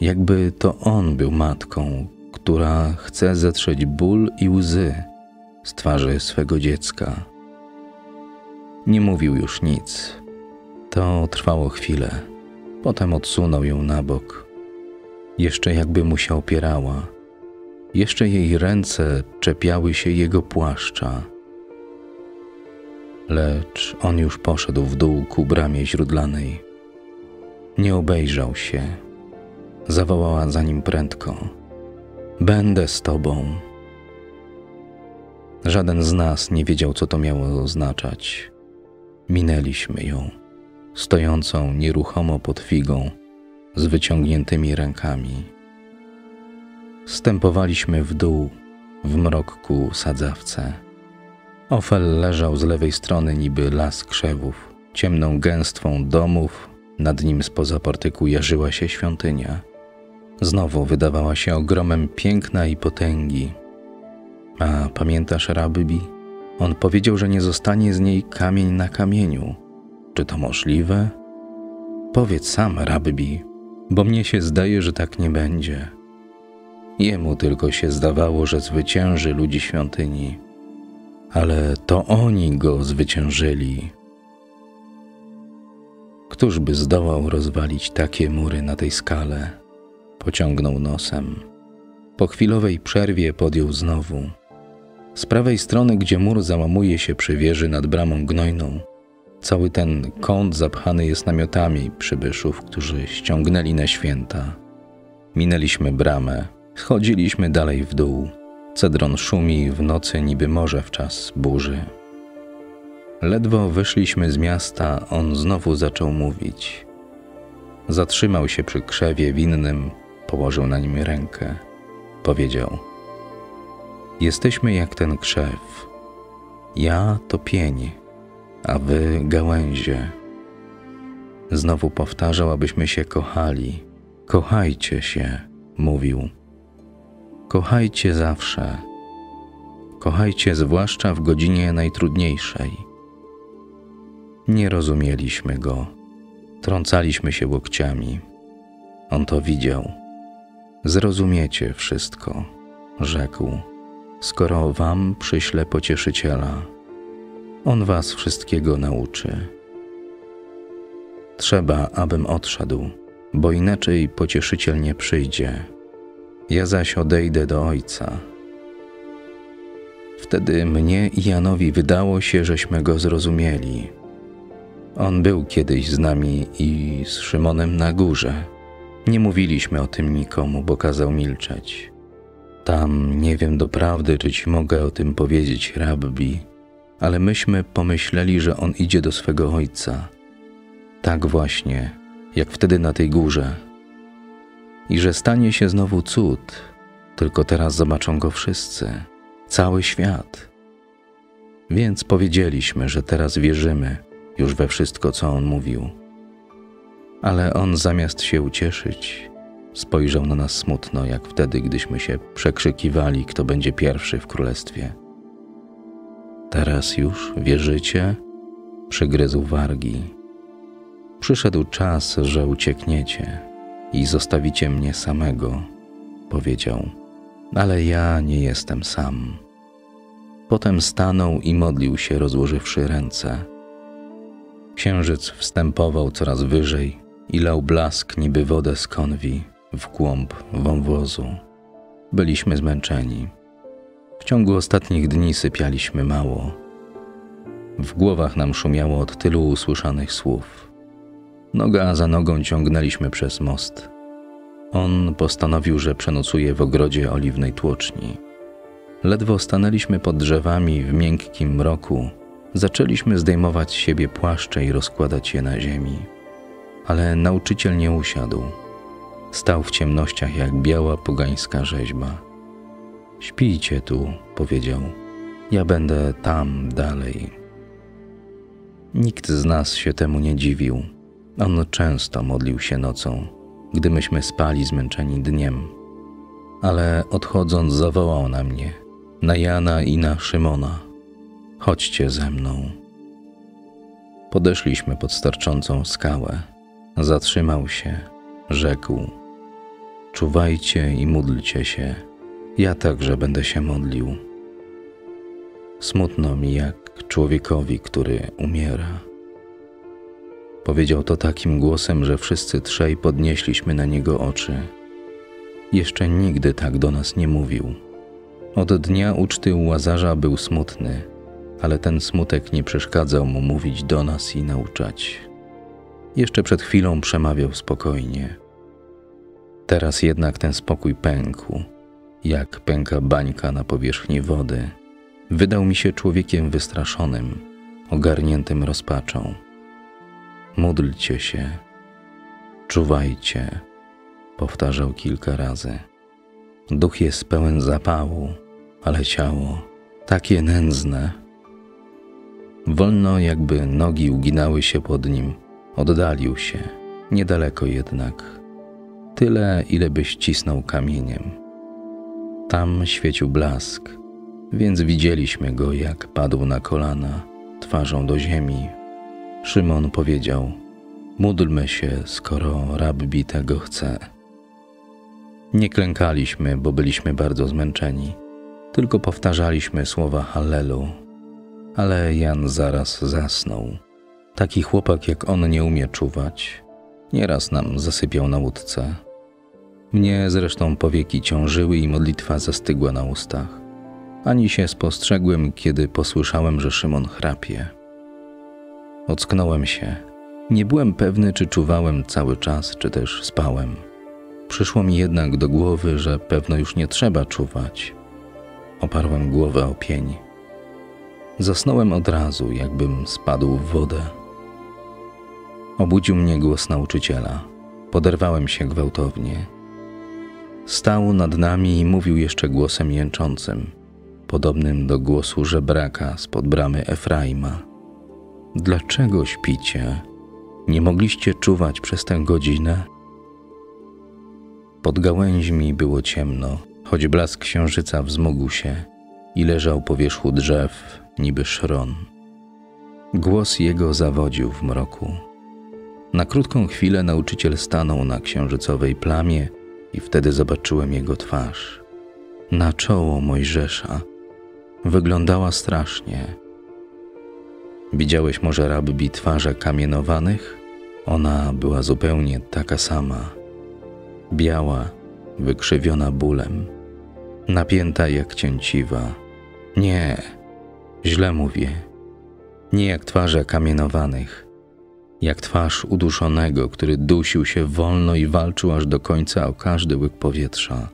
jakby to on był matką, która chce zetrzeć ból i łzy z twarzy swego dziecka. Nie mówił już nic. To trwało chwilę. Potem odsunął ją na bok. Jeszcze jakby mu się opierała. Jeszcze jej ręce czepiały się jego płaszcza. Lecz on już poszedł w dół ku bramie źródlanej. Nie obejrzał się. Zawołała za nim prędko. Będę z tobą. Żaden z nas nie wiedział, co to miało oznaczać. Minęliśmy ją, stojącą nieruchomo pod figą, z wyciągniętymi rękami. Stępowaliśmy w dół, w mrok ku sadzawce. Ofel leżał z lewej strony niby las krzewów, ciemną gęstwą domów, nad nim spoza portyku jarzyła się świątynia. Znowu wydawała się ogromem piękna i potęgi. A pamiętasz Rabybi? On powiedział, że nie zostanie z niej kamień na kamieniu. Czy to możliwe? Powiedz sam, Rabbi, bo mnie się zdaje, że tak nie będzie. Jemu tylko się zdawało, że zwycięży ludzi świątyni, ale to oni go zwyciężyli. Któż by zdołał rozwalić takie mury na tej skale? Pociągnął nosem. Po chwilowej przerwie podjął znowu. Z prawej strony, gdzie mur załamuje się przy wieży nad bramą gnojną, cały ten kąt zapchany jest namiotami przybyszów, którzy ściągnęli na święta. Minęliśmy bramę, schodziliśmy dalej w dół. Cedron szumi w nocy niby morze w czas burzy. Ledwo wyszliśmy z miasta, on znowu zaczął mówić. Zatrzymał się przy krzewie winnym, położył na nim rękę. Powiedział – Jesteśmy jak ten krzew. Ja to pień, a wy gałęzie. Znowu powtarzał, abyśmy się kochali. Kochajcie się, mówił. Kochajcie zawsze. Kochajcie zwłaszcza w godzinie najtrudniejszej. Nie rozumieliśmy go. Trącaliśmy się łokciami. On to widział. Zrozumiecie wszystko, rzekł skoro wam przyślę pocieszyciela. On was wszystkiego nauczy. Trzeba, abym odszedł, bo inaczej pocieszyciel nie przyjdzie. Ja zaś odejdę do Ojca. Wtedy mnie i Janowi wydało się, żeśmy go zrozumieli. On był kiedyś z nami i z Szymonem na górze. Nie mówiliśmy o tym nikomu, bo kazał milczeć. Tam nie wiem doprawdy, czy ci mogę o tym powiedzieć, rabbi, ale myśmy pomyśleli, że on idzie do swego ojca. Tak właśnie, jak wtedy na tej górze. I że stanie się znowu cud, tylko teraz zobaczą go wszyscy, cały świat. Więc powiedzieliśmy, że teraz wierzymy już we wszystko, co on mówił. Ale on zamiast się ucieszyć, Spojrzał na nas smutno, jak wtedy, gdyśmy się przekrzykiwali, kto będzie pierwszy w królestwie. Teraz już wierzycie? Przygryzł wargi. Przyszedł czas, że uciekniecie i zostawicie mnie samego, powiedział. Ale ja nie jestem sam. Potem stanął i modlił się, rozłożywszy ręce. Księżyc wstępował coraz wyżej i lał blask niby wodę z konwi w głąb wąwozu. Byliśmy zmęczeni. W ciągu ostatnich dni sypialiśmy mało. W głowach nam szumiało od tylu usłyszanych słów. Noga za nogą ciągnęliśmy przez most. On postanowił, że przenocuje w ogrodzie oliwnej tłoczni. Ledwo stanęliśmy pod drzewami w miękkim mroku, zaczęliśmy zdejmować z siebie płaszcze i rozkładać je na ziemi. Ale nauczyciel nie usiadł. Stał w ciemnościach jak biała pogańska rzeźba. Śpijcie tu, powiedział. Ja będę tam dalej. Nikt z nas się temu nie dziwił. On często modlił się nocą, gdy myśmy spali zmęczeni dniem. Ale odchodząc zawołał na mnie, na Jana i na Szymona. Chodźcie ze mną. Podeszliśmy pod starczącą skałę. Zatrzymał się, rzekł: Czuwajcie i módlcie się. Ja także będę się modlił. Smutno mi jak człowiekowi, który umiera. Powiedział to takim głosem, że wszyscy trzej podnieśliśmy na niego oczy. Jeszcze nigdy tak do nas nie mówił. Od dnia uczty u łazarza był smutny, ale ten smutek nie przeszkadzał mu mówić do nas i nauczać. Jeszcze przed chwilą przemawiał spokojnie. Teraz jednak ten spokój pękł, jak pęka bańka na powierzchni wody. Wydał mi się człowiekiem wystraszonym, ogarniętym rozpaczą. Módlcie się, czuwajcie, powtarzał kilka razy. Duch jest pełen zapału, ale ciało takie nędzne. Wolno, jakby nogi uginały się pod nim, oddalił się, niedaleko jednak. Tyle, ile by ścisnął kamieniem. Tam świecił blask, więc widzieliśmy go, jak padł na kolana, twarzą do ziemi. Szymon powiedział: Módlmy się, skoro rabbi tego chce. Nie klękaliśmy, bo byliśmy bardzo zmęczeni, tylko powtarzaliśmy słowa Hallelu. Ale Jan zaraz zasnął. Taki chłopak jak on nie umie czuwać. Nieraz nam zasypiał na łódce. Mnie zresztą powieki ciążyły i modlitwa zastygła na ustach. Ani się spostrzegłem, kiedy posłyszałem, że Szymon chrapie. Ocknąłem się. Nie byłem pewny, czy czuwałem cały czas, czy też spałem. Przyszło mi jednak do głowy, że pewno już nie trzeba czuwać. Oparłem głowę o pień. Zasnąłem od razu, jakbym spadł w wodę. Obudził mnie głos nauczyciela. Poderwałem się gwałtownie. Stał nad nami i mówił jeszcze głosem jęczącym, podobnym do głosu żebraka spod bramy Efraima. Dlaczego śpicie? Nie mogliście czuwać przez tę godzinę? Pod gałęźmi było ciemno, choć blask księżyca wzmógł się i leżał po wierzchu drzew, niby szron. Głos jego zawodził w mroku. Na krótką chwilę nauczyciel stanął na księżycowej plamie i wtedy zobaczyłem jego twarz. Na czoło Mojżesza. Wyglądała strasznie. Widziałeś może rabbi twarze kamienowanych? Ona była zupełnie taka sama. Biała, wykrzywiona bólem, napięta jak cięciwa. Nie, źle mówię. Nie jak twarze kamienowanych, jak twarz uduszonego, który dusił się wolno i walczył aż do końca o każdy łyk powietrza.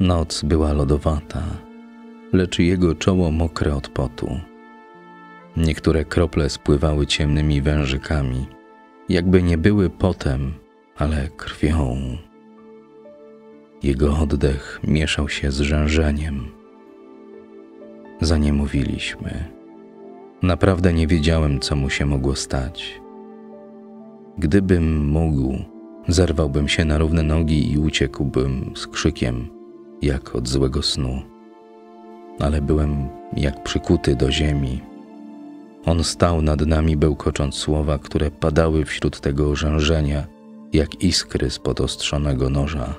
Noc była lodowata, lecz jego czoło mokre od potu. Niektóre krople spływały ciemnymi wężykami, jakby nie były potem, ale krwią. Jego oddech mieszał się z rzężeniem. Zaniemówiliśmy. Naprawdę nie wiedziałem, co mu się mogło stać. Gdybym mógł, zerwałbym się na równe nogi i uciekłbym z krzykiem, jak od złego snu. Ale byłem jak przykuty do ziemi. On stał nad nami, bełkocząc słowa, które padały wśród tego orzężenia, jak iskry z ostrzonego noża.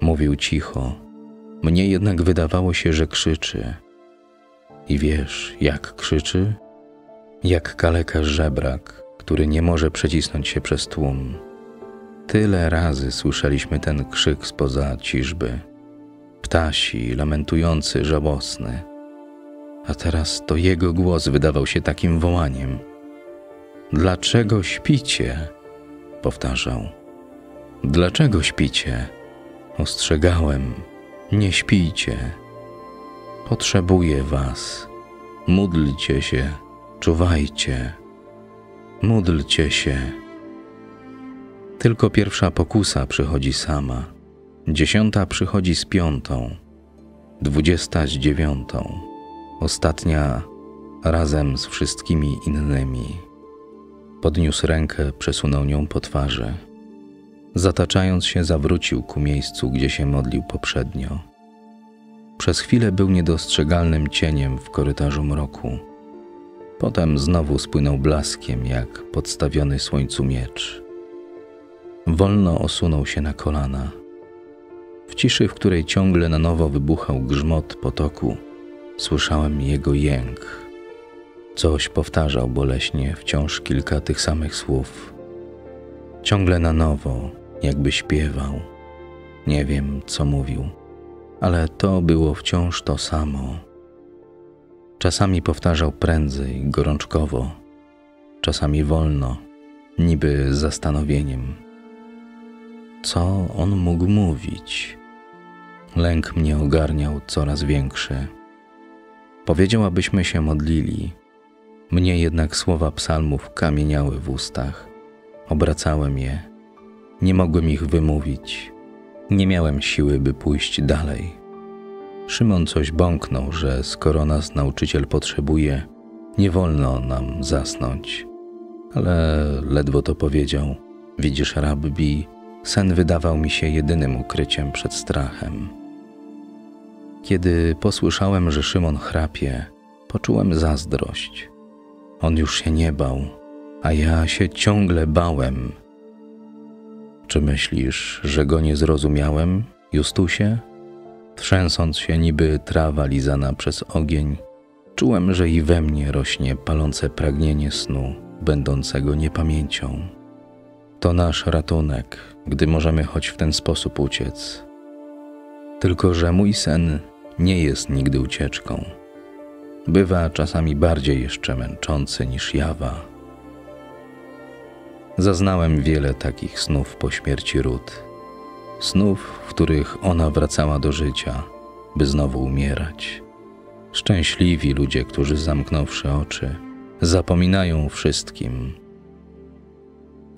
Mówił cicho, mnie jednak wydawało się, że krzyczy. I wiesz, jak krzyczy? Jak kaleka żebrak, który nie może przecisnąć się przez tłum. Tyle razy słyszeliśmy ten krzyk spoza ciżby. Ptasi, lamentujący, żałosny. A teraz to jego głos wydawał się takim wołaniem. Dlaczego śpicie? powtarzał. Dlaczego śpicie? Ostrzegałem, nie śpijcie. Potrzebuję was. Módlcie się, czuwajcie. Módlcie się. Tylko pierwsza pokusa przychodzi sama, dziesiąta przychodzi z piątą, dwudziesta z dziewiątą, ostatnia razem z wszystkimi innymi. Podniósł rękę, przesunął nią po twarzy. Zataczając się, zawrócił ku miejscu, gdzie się modlił poprzednio. Przez chwilę był niedostrzegalnym cieniem w korytarzu mroku. Potem znowu spłynął blaskiem, jak podstawiony słońcu miecz. Wolno osunął się na kolana. W ciszy, w której ciągle na nowo wybuchał grzmot potoku, słyszałem jego jęk. Coś powtarzał boleśnie wciąż kilka tych samych słów. Ciągle na nowo, jakby śpiewał. Nie wiem, co mówił, ale to było wciąż to samo. Czasami powtarzał prędzej, gorączkowo, czasami wolno, niby zastanowieniem. Co on mógł mówić? Lęk mnie ogarniał coraz większy. Powiedział, abyśmy się modlili. Mnie jednak słowa psalmów kamieniały w ustach. Obracałem je. Nie mogłem ich wymówić. Nie miałem siły, by pójść dalej. Szymon coś bąknął, że skoro nas nauczyciel potrzebuje, nie wolno nam zasnąć. Ale ledwo to powiedział. Widzisz, rabbi, sen wydawał mi się jedynym ukryciem przed strachem. Kiedy posłyszałem, że Szymon chrapie, poczułem zazdrość. On już się nie bał, a ja się ciągle bałem. Czy myślisz, że go nie zrozumiałem, Justusie? Trzęsąc się niby trawa lizana przez ogień, czułem, że i we mnie rośnie palące pragnienie snu, będącego niepamięcią. To nasz ratunek, gdy możemy choć w ten sposób uciec. Tylko, że mój sen nie jest nigdy ucieczką. Bywa czasami bardziej jeszcze męczący niż jawa. Zaznałem wiele takich snów po śmierci Rut. Snów, w których ona wracała do życia, by znowu umierać. Szczęśliwi ludzie, którzy zamknąwszy oczy, zapominają wszystkim.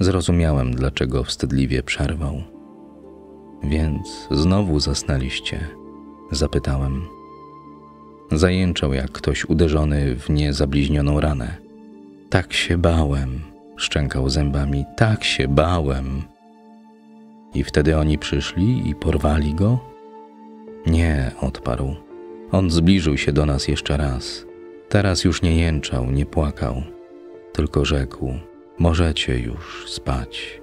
Zrozumiałem, dlaczego wstydliwie przerwał. Więc znowu zasnęliście? Zapytałem. Zajęczał jak ktoś uderzony w niezabliźnioną ranę. Tak się bałem, szczękał zębami, tak się bałem. I wtedy oni przyszli i porwali go? Nie, odparł. On zbliżył się do nas jeszcze raz. Teraz już nie jęczał, nie płakał, tylko rzekł: Możecie już spać.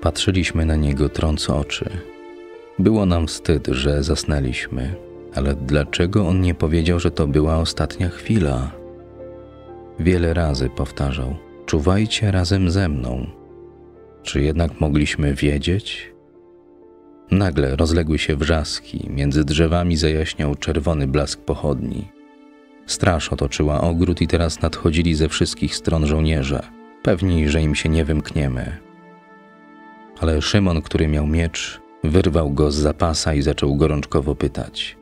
Patrzyliśmy na niego trąc oczy. Było nam wstyd, że zasnęliśmy, ale dlaczego on nie powiedział, że to była ostatnia chwila? Wiele razy powtarzał: Czuwajcie razem ze mną. Czy jednak mogliśmy wiedzieć? Nagle rozległy się wrzaski, między drzewami zajaśniał czerwony blask pochodni. Straż otoczyła ogród i teraz nadchodzili ze wszystkich stron żołnierze, pewni, że im się nie wymkniemy. Ale Szymon, który miał miecz, wyrwał go z zapasa i zaczął gorączkowo pytać: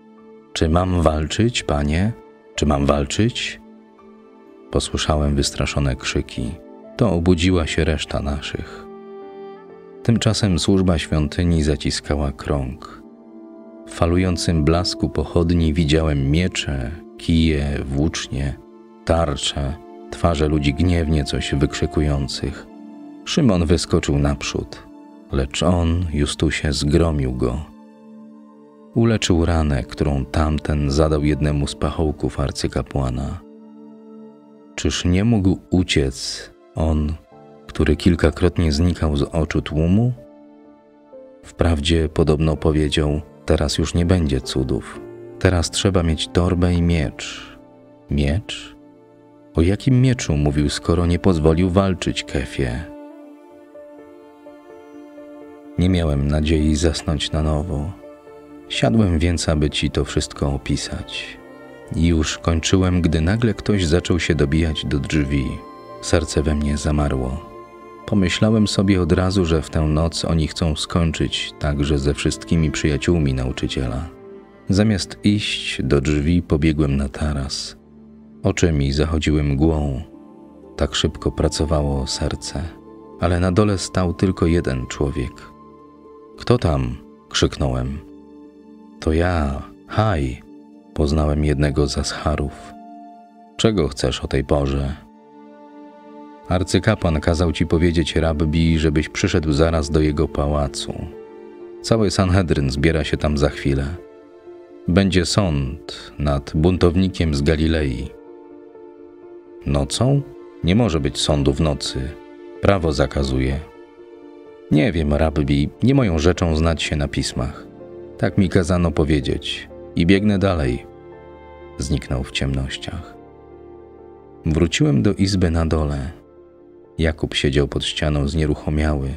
Czy mam walczyć, panie? Czy mam walczyć? Posłyszałem wystraszone krzyki. To obudziła się reszta naszych. Tymczasem służba świątyni zaciskała krąg. W falującym blasku pochodni widziałem miecze, kije, włócznie, tarcze, twarze ludzi gniewnie coś wykrzykujących. Szymon wyskoczył naprzód, lecz on, Justusie, zgromił go. Uleczył ranę, którą tamten zadał jednemu z pachołków arcykapłana. Czyż nie mógł uciec on, który kilkakrotnie znikał z oczu tłumu? Wprawdzie podobno powiedział: Teraz już nie będzie cudów, teraz trzeba mieć torbę i miecz. Miecz? O jakim mieczu mówił, skoro nie pozwolił walczyć Kefie? Nie miałem nadziei zasnąć na nowo. Siadłem więc, aby ci to wszystko opisać. I już kończyłem, gdy nagle ktoś zaczął się dobijać do drzwi. Serce we mnie zamarło. Pomyślałem sobie od razu, że w tę noc oni chcą skończyć także ze wszystkimi przyjaciółmi nauczyciela. Zamiast iść do drzwi, pobiegłem na taras. Oczy mi zachodziły mgłą. Tak szybko pracowało serce, ale na dole stał tylko jeden człowiek. Kto tam? krzyknąłem. To ja, haj, poznałem jednego z Ascharów. Czego chcesz o tej porze? Arcykapłan kazał ci powiedzieć rabbi, żebyś przyszedł zaraz do jego pałacu. Cały Sanhedryn zbiera się tam za chwilę. Będzie sąd nad buntownikiem z Galilei. Nocą? Nie może być sądu w nocy. Prawo zakazuje. Nie wiem, rabbi, nie moją rzeczą znać się na pismach. Tak mi kazano powiedzieć i biegnę dalej. Zniknął w ciemnościach. Wróciłem do izby na dole. Jakub siedział pod ścianą znieruchomiały,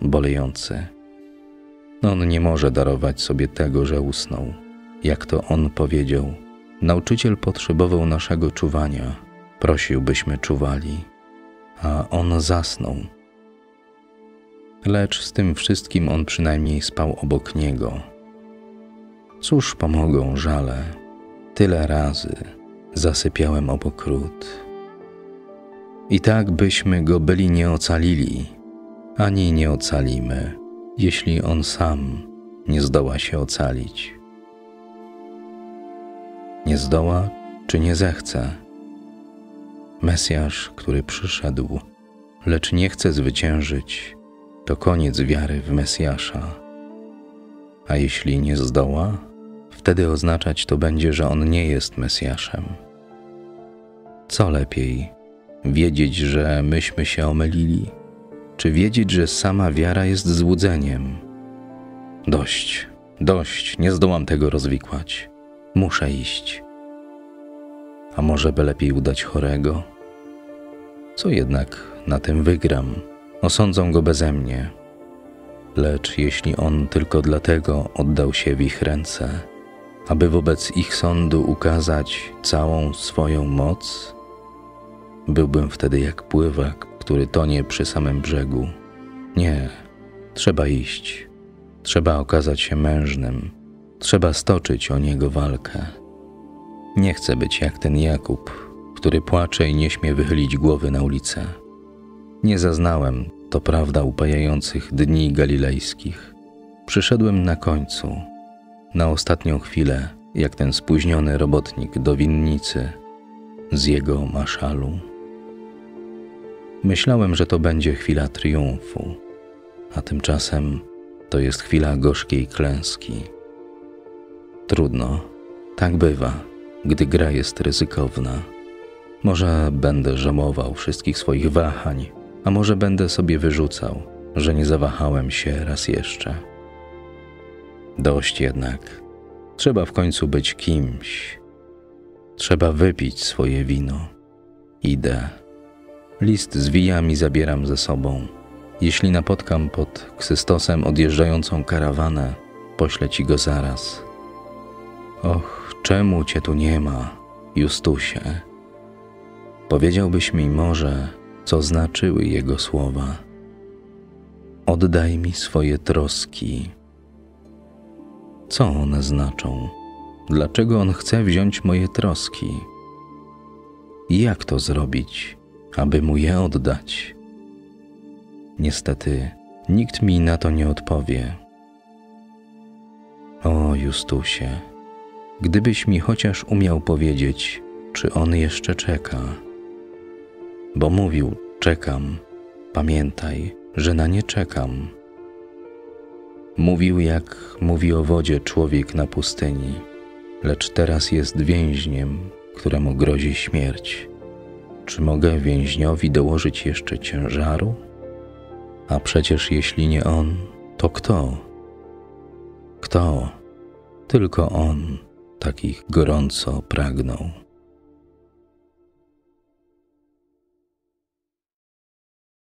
bolejący. On nie może darować sobie tego, że usnął. Jak to on powiedział, nauczyciel potrzebował naszego czuwania. Prosił, byśmy czuwali, a on zasnął. Lecz z tym wszystkim on przynajmniej spał obok niego. Cóż pomogą żale? Tyle razy zasypiałem obok ród. I tak byśmy go byli nie ocalili, ani nie ocalimy, jeśli on sam nie zdoła się ocalić. Nie zdoła czy nie zechce. Mesjasz, który przyszedł, lecz nie chce zwyciężyć, to koniec wiary w Mesjasza. A jeśli nie zdoła, wtedy oznaczać to będzie, że on nie jest Mesjaszem. Co lepiej, wiedzieć, że myśmy się omylili, czy wiedzieć, że sama wiara jest złudzeniem? Dość, dość, nie zdołam tego rozwikłać. Muszę iść. A może by lepiej udać chorego? Co jednak na tym wygram? Osądzą go beze mnie. Lecz jeśli on tylko dlatego oddał się w ich ręce, aby wobec ich sądu ukazać całą swoją moc, byłbym wtedy jak pływak, który tonie przy samym brzegu. Nie, trzeba iść. Trzeba okazać się mężnym. Trzeba stoczyć o niego walkę. Nie chcę być jak ten Jakub, który płacze i nie śmie wychylić głowy na ulicę. Nie zaznałem, to prawda, upajających dni galilejskich. Przyszedłem na końcu, na ostatnią chwilę, jak ten spóźniony robotnik do winnicy z jego maszalu. Myślałem, że to będzie chwila triumfu, a tymczasem to jest chwila gorzkiej klęski. Trudno, tak bywa, gdy gra jest ryzykowna. Może będę żałował wszystkich swoich wahań, a może będę sobie wyrzucał, że nie zawahałem się raz jeszcze. Dość jednak. Trzeba w końcu być kimś. Trzeba wypić swoje wino. Idę. List z wijami zabieram ze sobą. Jeśli napotkam pod Ksystosem odjeżdżającą karawanę, poślę ci go zaraz. Och, czemu cię tu nie ma, Justusie? Powiedziałbyś mi może, co znaczyły jego słowa. Oddaj mi swoje troski. Co one znaczą? Dlaczego on chce wziąć moje troski? Jak to zrobić, aby mu je oddać? Niestety, nikt mi na to nie odpowie. O Justusie, gdybyś mi chociaż umiał powiedzieć, czy on jeszcze czeka. Bo mówił: Czekam, pamiętaj, że na nie czekam. Mówił, jak mówi o wodzie człowiek na pustyni, lecz teraz jest więźniem, któremu grozi śmierć. Czy mogę więźniowi dołożyć jeszcze ciężaru? A przecież jeśli nie on, to kto? Kto? Tylko on takich gorąco pragnął.